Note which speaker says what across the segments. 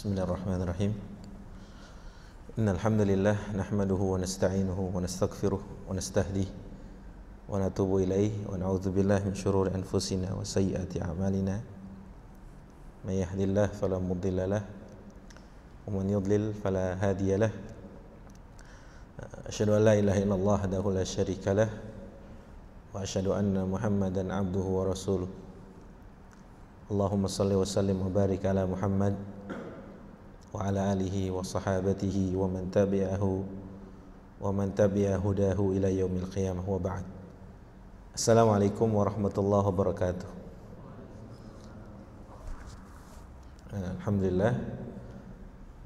Speaker 1: بسم الله الرحمن الرحيم إن الحمد لله نحمده ونستعينه ونستغفره ونستهديه ونتوب إليه ونعوذ بالله من شرور أنفسنا وسيئات أعمالنا من يهد الله فلا مضل له ومن يضلل فلا هادي له أشهد أن لا إله إلا الله وحده لا شريك له وأشهد أن محمدا عبده ورسوله اللهم صل وسلم وبارك على محمد وعلى آله وصحابته ومن تبعه ومن تبع هداه إلى يوم القيامة وبعد السلام عليكم ورحمة الله وبركاته Alhamdulillah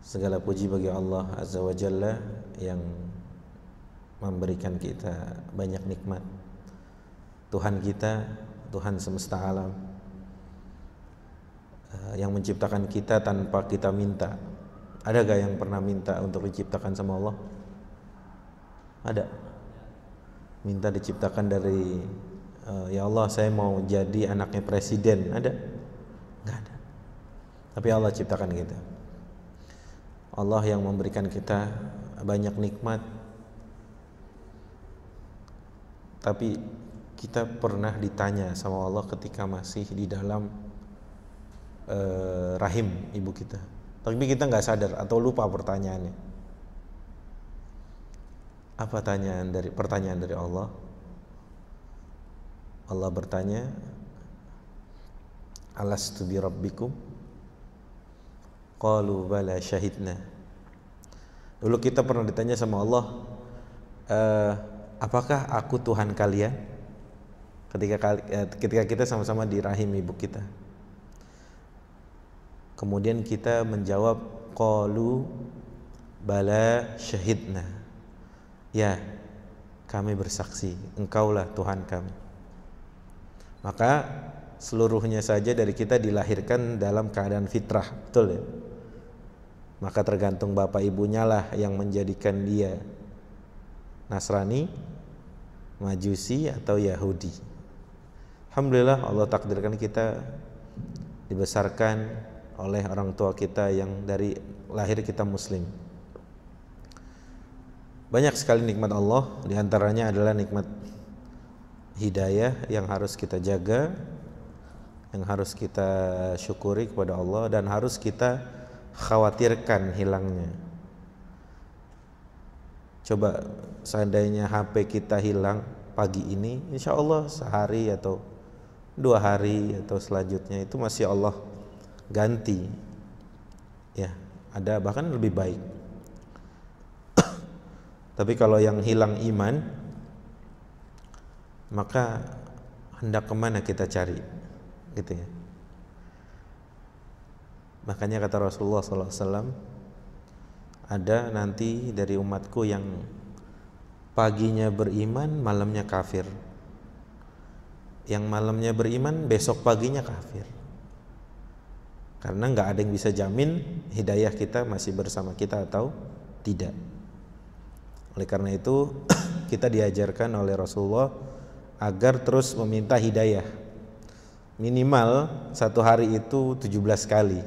Speaker 1: segala puji bagi Allah Azza wa Jalla yang memberikan kita banyak nikmat Tuhan kita, Tuhan semesta alam yang menciptakan kita tanpa kita minta Adakah yang pernah minta untuk diciptakan sama Allah? Ada. Minta diciptakan dari uh, ya Allah saya mau jadi anaknya presiden. Ada? Enggak ada. Tapi Allah ciptakan kita. Allah yang memberikan kita banyak nikmat. Tapi kita pernah ditanya sama Allah ketika masih di dalam uh, rahim ibu kita tapi kita nggak sadar atau lupa pertanyaannya. Apa tanyaan dari pertanyaan dari Allah? Allah bertanya, Alastu bi rabbikum? Qalu bala syahidna. Dulu kita pernah ditanya sama Allah, e, apakah aku Tuhan kalian? Ketika eh, ketika kita sama-sama di rahim ibu kita. Kemudian kita menjawab qalu bala syahidna. Ya, kami bersaksi, engkaulah Tuhan kami. Maka seluruhnya saja dari kita dilahirkan dalam keadaan fitrah, betul ya? Maka tergantung bapak ibunya lah yang menjadikan dia Nasrani, Majusi atau Yahudi. Alhamdulillah Allah takdirkan kita dibesarkan oleh orang tua kita yang dari lahir kita muslim. Banyak sekali nikmat Allah, di antaranya adalah nikmat hidayah yang harus kita jaga, yang harus kita syukuri kepada Allah dan harus kita khawatirkan hilangnya. Coba seandainya HP kita hilang pagi ini, insya Allah sehari atau dua hari atau selanjutnya itu masih Allah ganti. Ya ada bahkan lebih baik. Tapi kalau yang hilang iman maka hendak ke mana kita cari? Gitu ya. Makanya kata Rasulullah SAW ada nanti dari umatku yang paginya beriman malamnya kafir. Yang malamnya beriman besok paginya kafir karena nggak ada yang bisa jamin hidayah kita masih bersama kita atau tidak. Oleh karena itu kita diajarkan oleh Rasulullah agar terus meminta hidayah. Minimal satu hari itu 17 kali.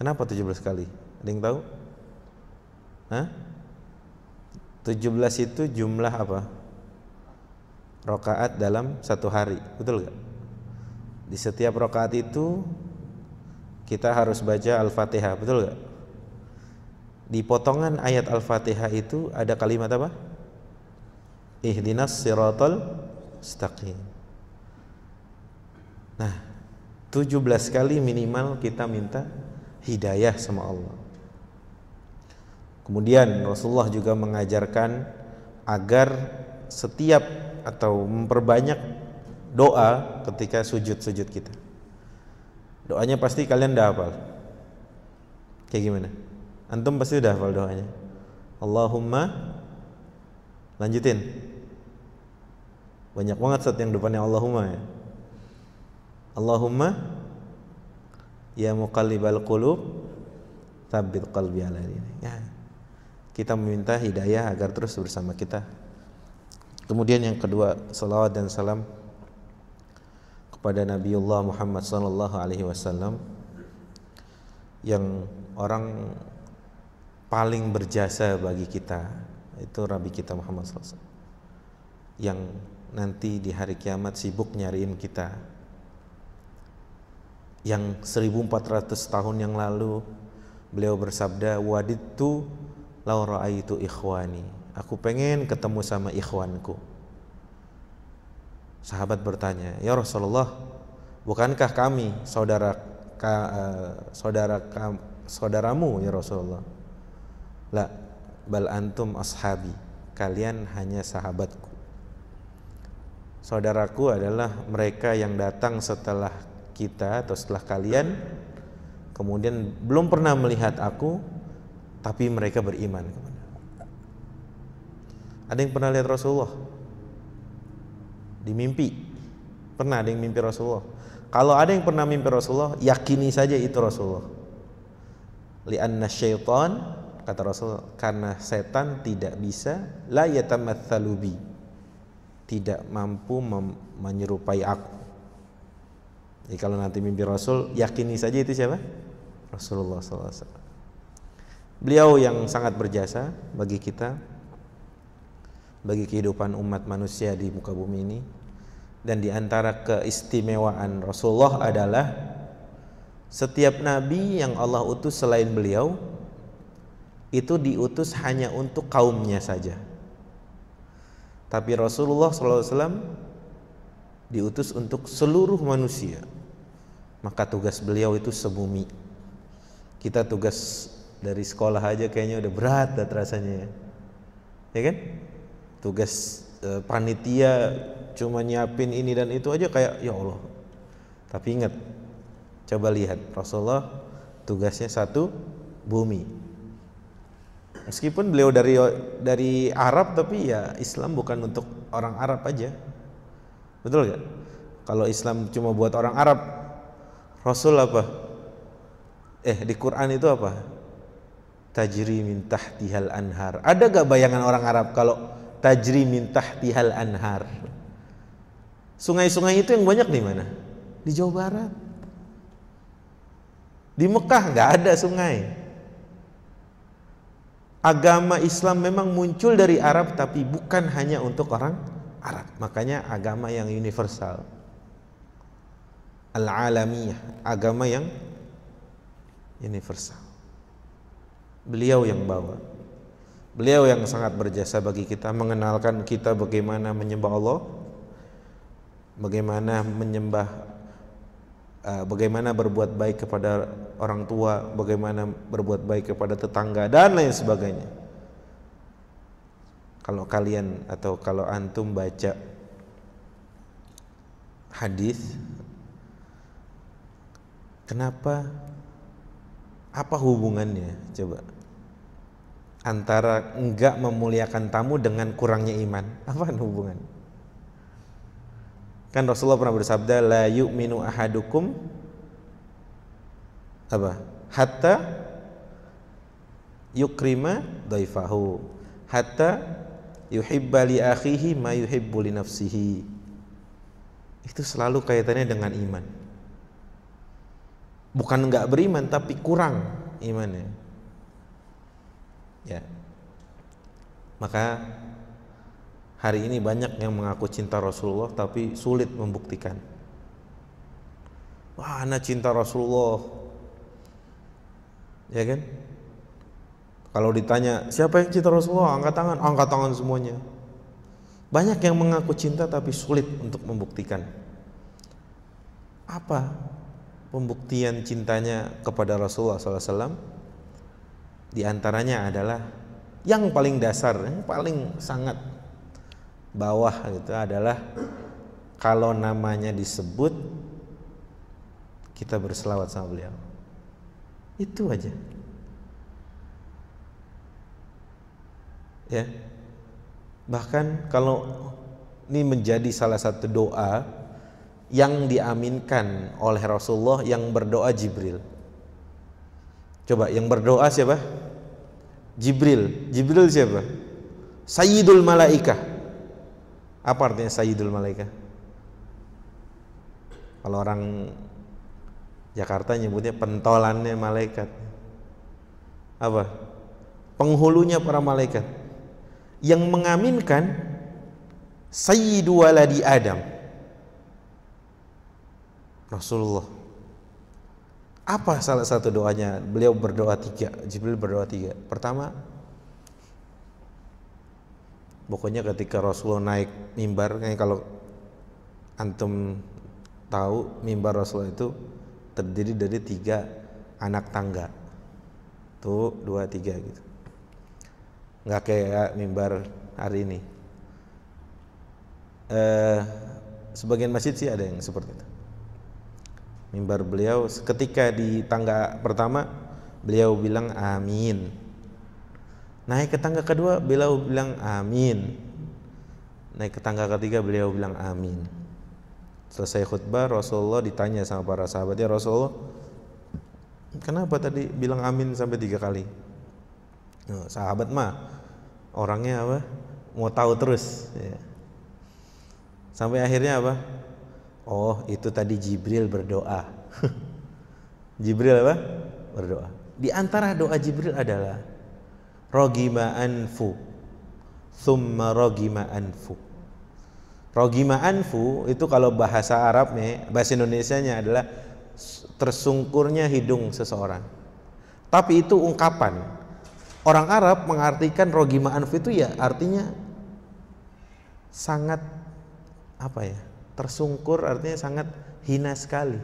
Speaker 1: Kenapa 17 kali? Ada yang tahu? Hah? 17 itu jumlah apa? Rokaat dalam satu hari, betul gak? Di setiap rakaat itu kita harus baca Al-Fatihah, betul gak? Di potongan ayat Al-Fatihah itu ada kalimat apa? Ihdinas siratal mustaqim. Nah, 17 kali minimal kita minta hidayah sama Allah. Kemudian Rasulullah juga mengajarkan agar setiap atau memperbanyak doa ketika sujud-sujud kita. Doanya pasti kalian udah hafal. Kayak gimana? Antum pasti udah hafal doanya. Allahumma lanjutin. Banyak banget saat yang depannya Allahumma ya. Allahumma ya muqallibal qulub tsabbit qalbi ala Ya. Kita meminta hidayah agar terus bersama kita. Kemudian yang kedua, salawat dan salam kepada Nabiullah Muhammad sallallahu alaihi wasallam yang orang paling berjasa bagi kita itu Rabi kita Muhammad SAW yang nanti di hari kiamat sibuk nyariin kita. Yang 1400 tahun yang lalu beliau bersabda wadidtu lau raaitu ikhwani. Aku pengen ketemu sama ikhwanku sahabat bertanya ya Rasulullah bukankah kami saudara ka, uh, saudara ka, saudaramu ya Rasulullah? La bal antum ashabi kalian hanya sahabatku. Saudaraku adalah mereka yang datang setelah kita atau setelah kalian. Kemudian belum pernah melihat aku tapi mereka beriman ada yang pernah lihat Rasulullah di mimpi. Pernah ada yang mimpi Rasulullah? Kalau ada yang pernah mimpi Rasulullah yakini saja itu Rasulullah. Lianna syaitan kata Rasul karena setan tidak bisa la yatamatsalu tidak mampu menyerupai aku. Jadi kalau nanti mimpi Rasul yakini saja itu siapa? Rasulullah SAW beliau yang sangat berjasa bagi kita bagi kehidupan umat manusia di muka bumi ini dan di antara keistimewaan Rasulullah adalah setiap nabi yang Allah utus selain beliau itu diutus hanya untuk kaumnya saja. Tapi Rasulullah SAW diutus untuk seluruh manusia. Maka tugas beliau itu sebumi. Kita tugas dari sekolah aja kayaknya udah berat dan rasanya ya. Ya kan? Tugas e, panitia cuma nyiapin ini dan itu aja kayak ya Allah. Tapi ingat, coba lihat Rasulullah tugasnya satu bumi Meskipun beliau dari dari Arab tapi ya Islam bukan untuk orang Arab aja. Betul gak? Kalau Islam cuma buat orang Arab, Rasul apa? Eh di Quran itu apa? Tajri min tahtihal anhar. Ada gak bayangan orang Arab kalau tajri min tahtihal anhar? Sungai-sungai itu yang banyak di mana? Di Jawa Barat. Di Mekah nggak ada sungai agama Islam memang muncul dari Arab tapi bukan hanya untuk orang Arab. Makanya agama yang universal. Al-alamiyah, agama yang universal. Beliau yang bawa. Beliau yang sangat berjasa bagi kita mengenalkan kita bagaimana menyembah Allah, bagaimana menyembah Eh, bagaimana berbuat baik kepada orang tua, bagaimana berbuat baik kepada tetangga dan lain sebagainya. Kalau kalian atau kalau antum baca hadis kenapa apa hubungannya? Coba. Antara enggak memuliakan tamu dengan kurangnya iman. Apa hubungan Kan Rasulullah pernah bersabda la yu'minu ahadukum apa? Hatta yukrima daifahu hatta yuhibba li akhihi ma yuhibbu li nafsihi. Itu selalu kaitannya dengan iman. Bukan enggak beriman tapi kurang imannya. Ya. Maka Hari ini banyak yang mengaku cinta Rasulullah tapi sulit membuktikan. Wah, anak cinta Rasulullah. Ya kan? Kalau ditanya, siapa yang cinta Rasulullah? Angkat tangan, angkat tangan semuanya. Banyak yang mengaku cinta tapi sulit untuk membuktikan. Apa pembuktian cintanya kepada Rasulullah SAW? Di antaranya adalah yang paling dasar, yang paling sangat bawah itu adalah kalau namanya disebut kita berselawat sama beliau. Itu aja. Ya. Bahkan kalau ini menjadi salah satu doa yang diaminkan oleh Rasulullah yang berdoa Jibril. Coba yang berdoa siapa? Jibril. Jibril siapa? Sayyidul Malaikah apa artinya Sayyidul Malaika? Kalau orang Jakarta nyebutnya pentolannya malaikat. Apa? Penghulunya para malaikat. Yang mengaminkan Sayyidu waladi Adam. Rasulullah. Apa salah satu doanya? Beliau berdoa tiga, Jibril berdoa tiga. Pertama, pokoknya ketika Rasulullah naik mimbar, kayak kalau antum tahu mimbar Rasulullah itu terdiri dari tiga anak tangga. Tuh dua tiga gitu. Nggak kayak mimbar hari ini. Eh, sebagian masjid sih ada yang seperti itu. Mimbar beliau ketika di tangga pertama beliau bilang amin naik ke tangga kedua beliau bilang amin naik ke tangga ketiga beliau bilang amin Selesai khutbah Rasulullah ditanya sama para sahabat, "Ya Rasulullah, kenapa tadi bilang amin sampai tiga kali?" Nah, sahabat mah orangnya apa? Mau tahu terus. Ya. Sampai akhirnya apa? Oh, itu tadi Jibril berdoa. Jibril apa? Berdoa. Di antara doa Jibril adalah rogima anfu, thumma rogima anfu. Rogima anfu itu kalau bahasa Arabnya, bahasa Indonesianya adalah tersungkurnya hidung seseorang. Tapi itu ungkapan. Orang Arab mengartikan rogima anfu itu ya artinya sangat apa ya? Tersungkur artinya sangat hina sekali.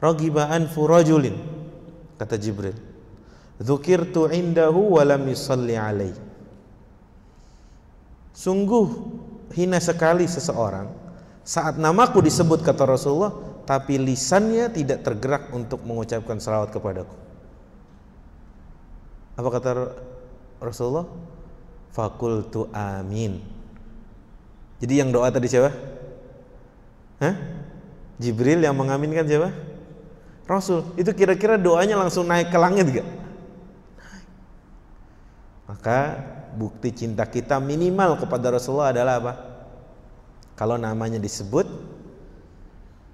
Speaker 1: Rogima anfu rajulin kata Jibril. Dzukirtu indahu wa lam yusalli alaih. Sungguh hina sekali seseorang saat namaku disebut kata Rasulullah tapi lisannya tidak tergerak untuk mengucapkan salawat kepadaku. Apa kata Rasulullah? Fakultu amin. Jadi yang doa tadi siapa? Hah? Jibril yang mengaminkan siapa? Rasul. Itu kira-kira doanya langsung naik ke langit gak maka bukti cinta kita minimal kepada Rasulullah adalah apa? Kalau namanya disebut,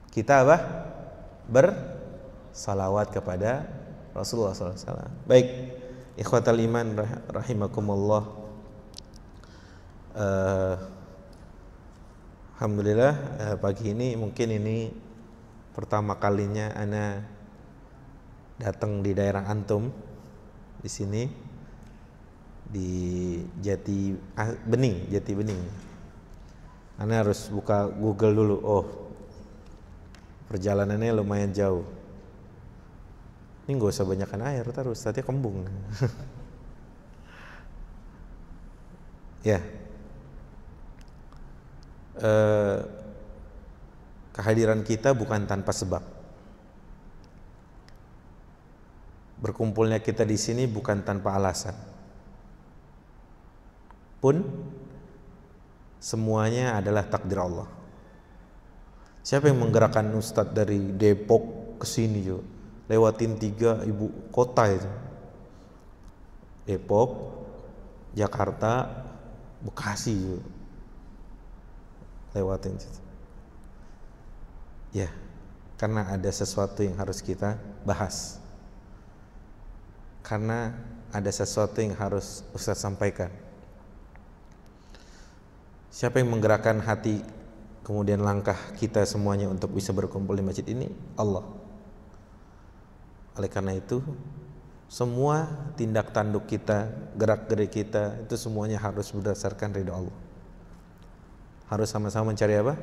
Speaker 1: kita apa? Bersalawat kepada Rasulullah SAW. Baik, ikhwatal iman rahimakumullah. Uh, Alhamdulillah uh, pagi ini mungkin ini pertama kalinya ana datang di daerah antum di sini di Jati Bening, Jati Bening. Anda harus buka Google dulu. Oh, perjalanannya lumayan jauh. Ini gak usah banyakkan air terus, tadi kembung. ya. Eh, kehadiran kita bukan tanpa sebab. Berkumpulnya kita di sini bukan tanpa alasan pun semuanya adalah takdir Allah. Siapa yang menggerakkan Ustadz dari Depok ke sini juga? Lewatin tiga ibu kota itu. Depok, Jakarta, Bekasi juga. Lewatin situ. Ya, karena ada sesuatu yang harus kita bahas. Karena ada sesuatu yang harus Ustadz sampaikan Siapa yang menggerakkan hati kemudian langkah kita semuanya untuk bisa berkumpul di masjid ini? Allah. Oleh karena itu, semua tindak tanduk kita, gerak-gerik kita itu semuanya harus berdasarkan ridho Allah. Harus sama-sama mencari apa?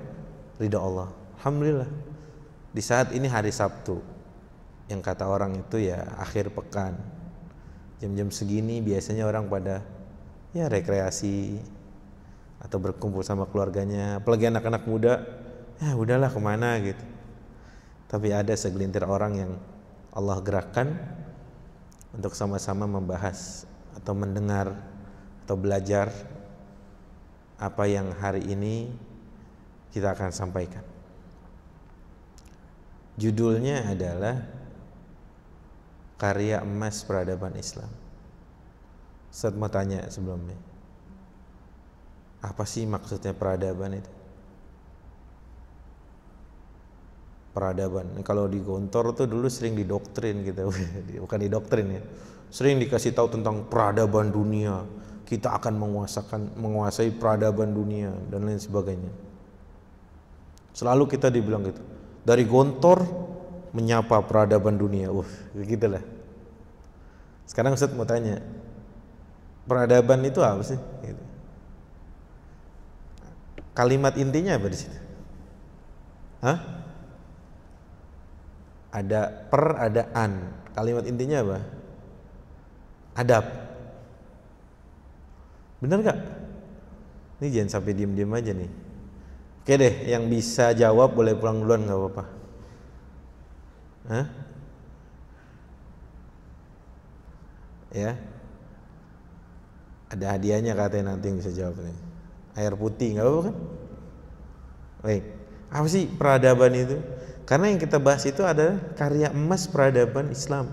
Speaker 1: Ridho Allah. Alhamdulillah. Di saat ini hari Sabtu, yang kata orang itu ya akhir pekan. Jam-jam segini biasanya orang pada ya rekreasi, atau berkumpul sama keluarganya. Apalagi anak-anak muda ya udahlah ke mana? gitu. Tapi ada segelintir orang yang Allah gerakkan untuk sama-sama membahas atau mendengar atau belajar apa yang hari ini kita akan sampaikan. Judulnya adalah karya emas peradaban Islam. Ustaz mau tanya sebelumnya apa sih maksudnya peradaban itu? peradaban. Kalau di Gontor tuh dulu sering didoktrin gitu, bukan didoktrin ya. Sering dikasih tahu tentang peradaban dunia. Kita akan menguasakan menguasai peradaban dunia dan lain sebagainya. Selalu kita dibilang gitu. Dari Gontor menyapa peradaban dunia. Uh, begitulah. Sekarang Ustaz mau tanya, peradaban itu apa sih? Gitu. Kalimat intinya apa di situ? Hah? Ada per, ada an. Kalimat intinya apa? Adab. Bener gak? Ini jangan sampai diem-diem aja nih. Oke deh, yang bisa jawab boleh pulang duluan nggak apa-apa. Hah? Ya. Ada hadiahnya katanya nanti yang bisa jawab nih. Air putih nggak apa-apa kan? Baik. Apa sih peradaban itu? Karena yang kita bahas itu adalah karya emas peradaban Islam.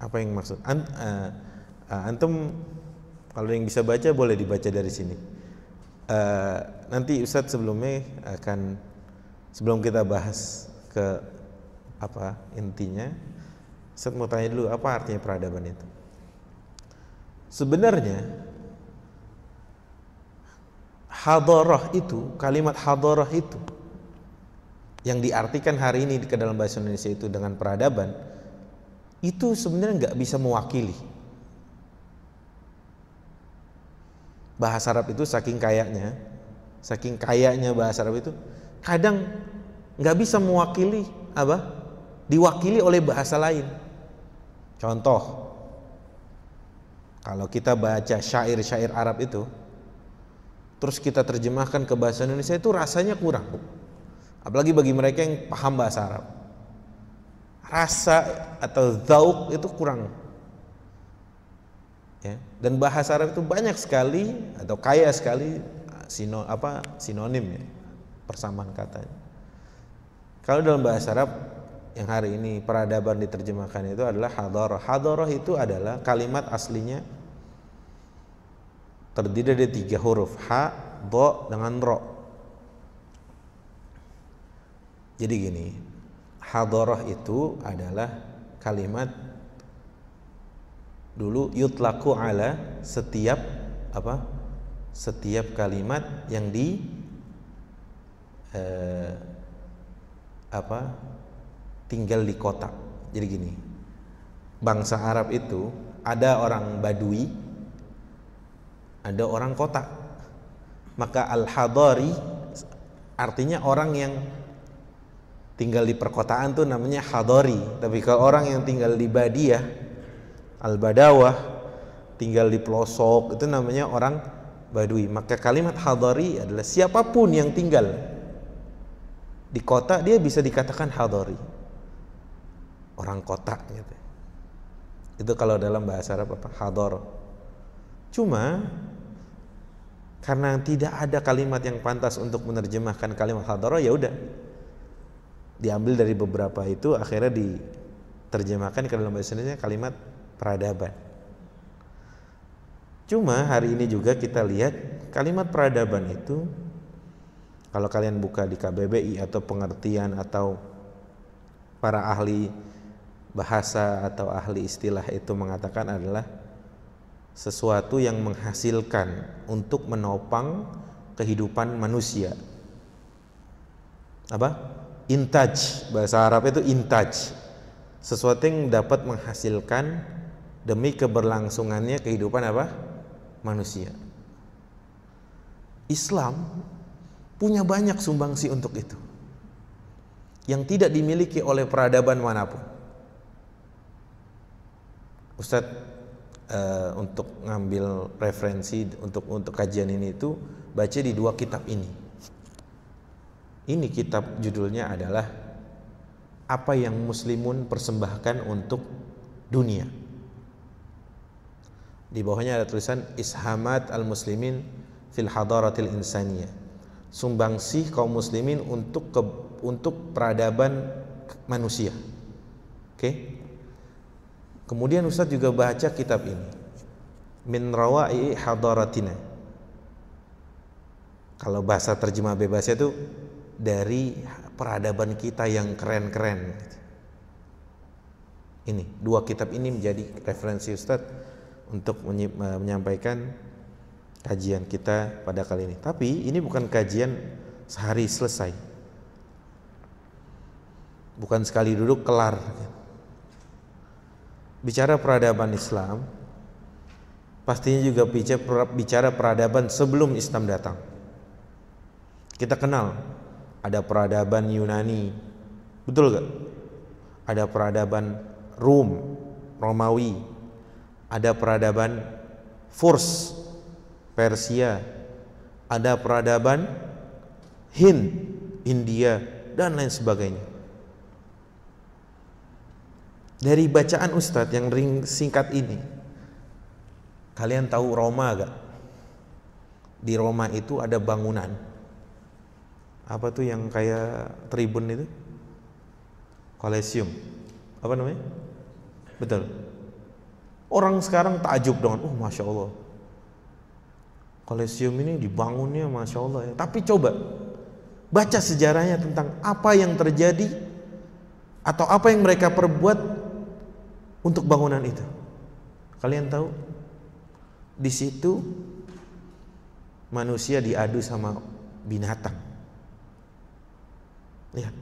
Speaker 1: Apa yang maksud? Ant, uh, uh, antum kalau yang bisa baca boleh dibaca dari sini. Uh, nanti Ustadz sebelumnya akan sebelum kita bahas ke apa intinya, Ustadz mau tanya dulu apa artinya peradaban itu. Sebenarnya hadarah itu, kalimat hadarah itu yang diartikan hari ini ke dalam bahasa Indonesia itu dengan peradaban itu sebenarnya nggak bisa mewakili. Bahasa Arab itu saking kayaknya saking kayaknya bahasa Arab itu kadang nggak bisa mewakili apa diwakili oleh bahasa lain. Contoh kalau kita baca syair-syair Arab itu terus kita terjemahkan ke bahasa Indonesia itu rasanya kurang. Apalagi bagi mereka yang paham bahasa Arab. Rasa atau zauk itu kurang. Ya. Dan bahasa Arab itu banyak sekali atau kaya sekali sino, apa sinonim ya, persamaan katanya. Kalau dalam bahasa Arab yang hari ini peradaban diterjemahkan itu adalah hadarah. Hadarah itu adalah kalimat aslinya terdiri dari tiga huruf ha, do dengan ro. Jadi gini, hadoroh itu adalah kalimat dulu yutlaku ala setiap apa? Setiap kalimat yang di eh, apa? tinggal di kota. Jadi gini, bangsa Arab itu ada orang Badui ada orang kota maka al-hadari artinya orang yang tinggal di perkotaan tuh namanya hadari. Tapi kalau orang yang tinggal di badiah al-badawah tinggal di pelosok itu namanya orang badui. Maka kalimat hadari adalah siapa pun yang tinggal di kota dia bisa dikatakan hadari. Orang kota gitu. Itu kalau dalam bahasa Arab apa? Hadar. Cuma karena tidak ada kalimat yang pantas untuk menerjemahkan kalimat hadarah ya udah. Diambil dari beberapa itu akhirnya diterjemahkan ke dalam bahasa Indonesia kalimat peradaban. Cuma hari ini juga kita lihat kalimat peradaban itu kalau kalian buka di KBBI atau pengertian atau para ahli bahasa atau ahli istilah itu mengatakan adalah sesuatu yang menghasilkan untuk menopang kehidupan manusia. Apa? Intaj, bahasa Arab itu intaj. Sesuatu yang dapat menghasilkan demi keberlangsungannya kehidupan apa? Manusia. Islam punya banyak sumbangsi untuk itu. Yang tidak dimiliki oleh peradaban mana pun. Ustadz uh, untuk ngambil referensi untuk untuk kajian ini itu baca di dua kitab ini. Ini kitab judulnya adalah apa yang muslimun persembahkan untuk dunia. Di bawahnya ada tulisan Ishamat al-Muslimin fil hadaratil insaniyah. Sumbangsih kaum muslimin untuk ke, untuk peradaban manusia. Oke? Okay? Kemudian Ustadz juga baca kitab ini. Min rawai hadaratina. Kalau bahasa terjemah bebasnya itu dari peradaban kita yang keren-keren. Ini dua kitab ini menjadi referensi Ustadz untuk menyampaikan kajian kita pada kali ini. Tapi ini bukan kajian sehari selesai. Bukan sekali duduk kelar. Bicara peradaban Islam, pastinya juga bicara peradaban sebelum Islam datang. Kita kenal ada peradaban Yunani, betul gak? Ada peradaban Rum, Romawi, ada peradaban Furs, Persia, ada peradaban Hind, India, dan lain sebagainya. Dari bacaan Ustadz yang ring singkat ini, Kalian tahu Roma gak? Di Roma itu ada bangunan. Apa tuh yang kayak tribun itu? Kolesium. Apa namanya? Betul. Orang sekarang takjub dengan, oh masya Allah. Kolesium ini dibangunnya masya Allah ya. Tapi coba baca sejarahnya tentang apa yang terjadi atau apa yang mereka perbuat untuk bangunan itu. Kalian tahu? Di situ manusia diadu sama binatang. Lihat.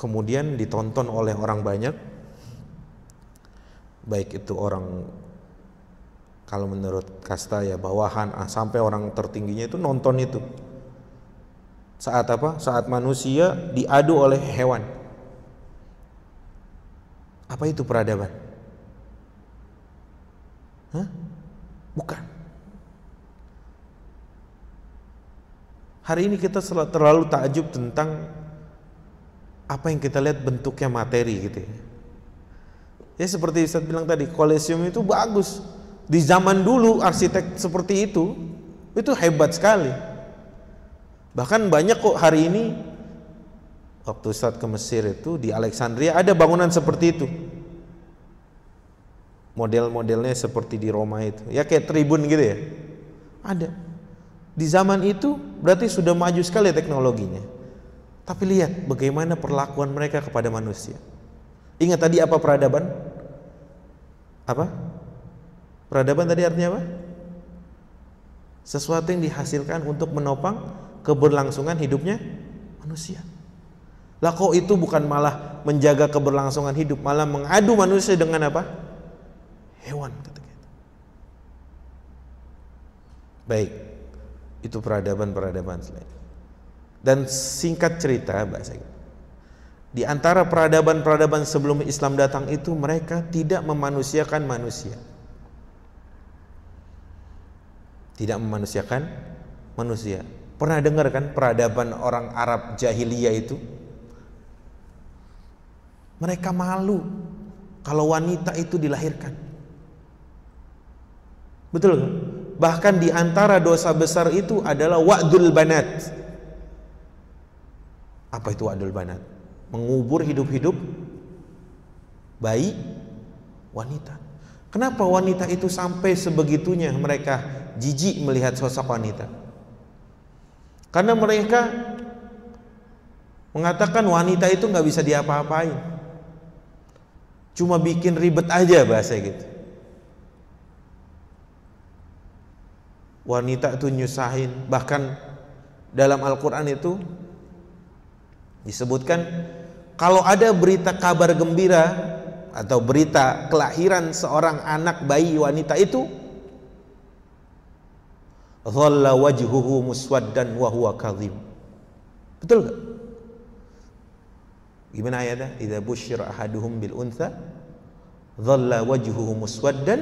Speaker 1: Kemudian ditonton oleh orang banyak. Baik itu orang kalau menurut kasta ya bawahan ah, sampai orang tertingginya itu nonton itu. Saat apa? Saat manusia diadu oleh hewan. Apa itu peradaban? Hah? Bukan. Hari ini kita terlalu takjub tentang apa yang kita lihat bentuknya materi gitu ya. Ya seperti Ustaz bilang tadi, kolesium itu bagus. Di zaman dulu arsitek seperti itu itu hebat sekali. Bahkan banyak kok hari ini waktu saat ke Mesir itu di Alexandria ada bangunan seperti itu. Model-modelnya seperti di Roma itu. Ya kayak tribun gitu ya? Ada. Di zaman itu berarti sudah maju sekali teknologinya. Tapi lihat bagaimana perlakuan mereka kepada manusia. Ingat tadi apa peradaban? Apa? Peradaban tadi artinya apa? Sesuatu yang dihasilkan untuk menopang keberlangsungan hidupnya manusia lah kok itu bukan malah menjaga keberlangsungan hidup, malah mengadu manusia dengan apa? Hewan kata. Baik, itu peradaban-peradaban selain. Dan singkat cerita bahasa di antara peradaban-peradaban sebelum Islam datang itu mereka tidak memanusiakan manusia. Tidak memanusiakan manusia. Pernah dengar kan peradaban orang Arab jahiliyah itu? Mereka malu kalau wanita itu dilahirkan. Betul kan? Bahkan di antara dosa besar itu adalah wa'dul banat. Apa itu wa'dul banat? Mengubur hidup-hidup bayi wanita. Kenapa wanita itu sampai sebegitunya mereka jijik melihat sosok wanita? Karena mereka mengatakan wanita itu nggak bisa diapa-apain. Cuma bikin ribet aja bahasa gitu. Wanita itu nyusahin, bahkan dalam Al-Quran itu disebutkan kalau ada berita kabar gembira atau berita kelahiran seorang anak bayi wanita itu dhalla wajhuhu muswaddan wa huwa kadhim. Betul gak? Gimana ayatnya? Idza busyira ahaduhum bil untha dhalla wajhuhu muswaddan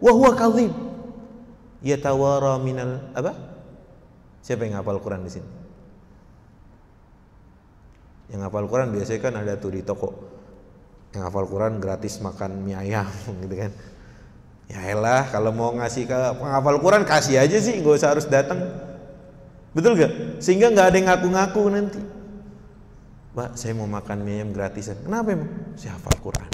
Speaker 1: wa huwa kadhib. Yatawara minal apa? Siapa yang hafal Quran di sini? Yang hafal Quran biasanya kan ada tuh di toko. Yang hafal Quran gratis makan mie ayam gitu kan. Ya elah kalau mau ngasih ke penghafal Quran kasih aja sih, nggak usah harus datang. Betul gak? Sehingga nggak ada yang ngaku-ngaku nanti. Pak, saya mau makan mie ayam gratisan. Kenapa emang? Saya hafal Quran.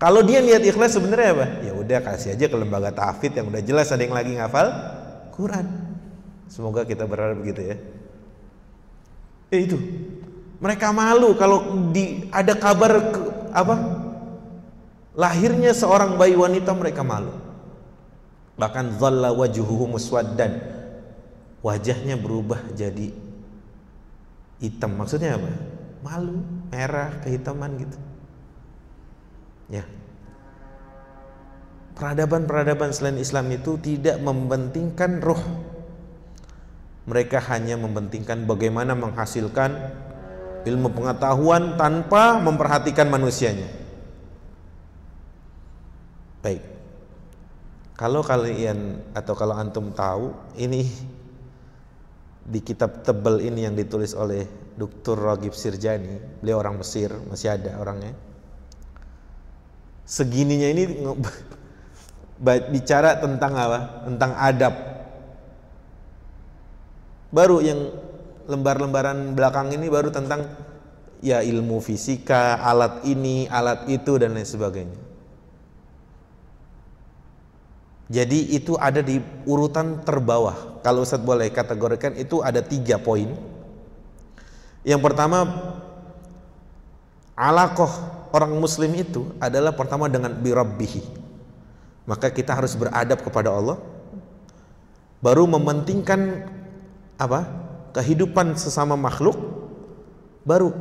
Speaker 1: Kalau dia niat ikhlas sebenarnya apa? Ya udah kasih aja ke lembaga tahfidz yang udah jelas ada yang lagi ngafal Quran. Semoga kita berharap begitu ya. Ya itu. Mereka malu kalau di ada kabar ke, apa? Lahirnya seorang bayi wanita mereka malu. Bahkan dhalla wajhuhu muswaddan. Wajahnya berubah jadi hitam. Maksudnya apa? Malu, merah, kehitaman gitu. Ya. Peradaban-peradaban selain Islam itu tidak mempentingkan roh. Mereka hanya mempentingkan bagaimana menghasilkan ilmu pengetahuan tanpa memperhatikan manusianya. Baik. Kalau kalian atau kalau antum tahu ini di kitab tebel ini yang ditulis oleh Dr. Ragib Sirjani, beliau orang Mesir, masih ada orangnya. Segininya ini bicara tentang apa? Tentang adab. Baru yang lembar-lembaran belakang ini baru tentang ya ilmu fisika, alat ini, alat itu dan lain sebagainya. Jadi itu ada di urutan terbawah. Kalau Ustadz boleh kategorikan itu ada tiga poin. Yang pertama, alakoh orang muslim itu adalah pertama dengan birabbihi. Maka kita harus beradab kepada Allah. Baru mementingkan apa? Kehidupan sesama makhluk. Baru.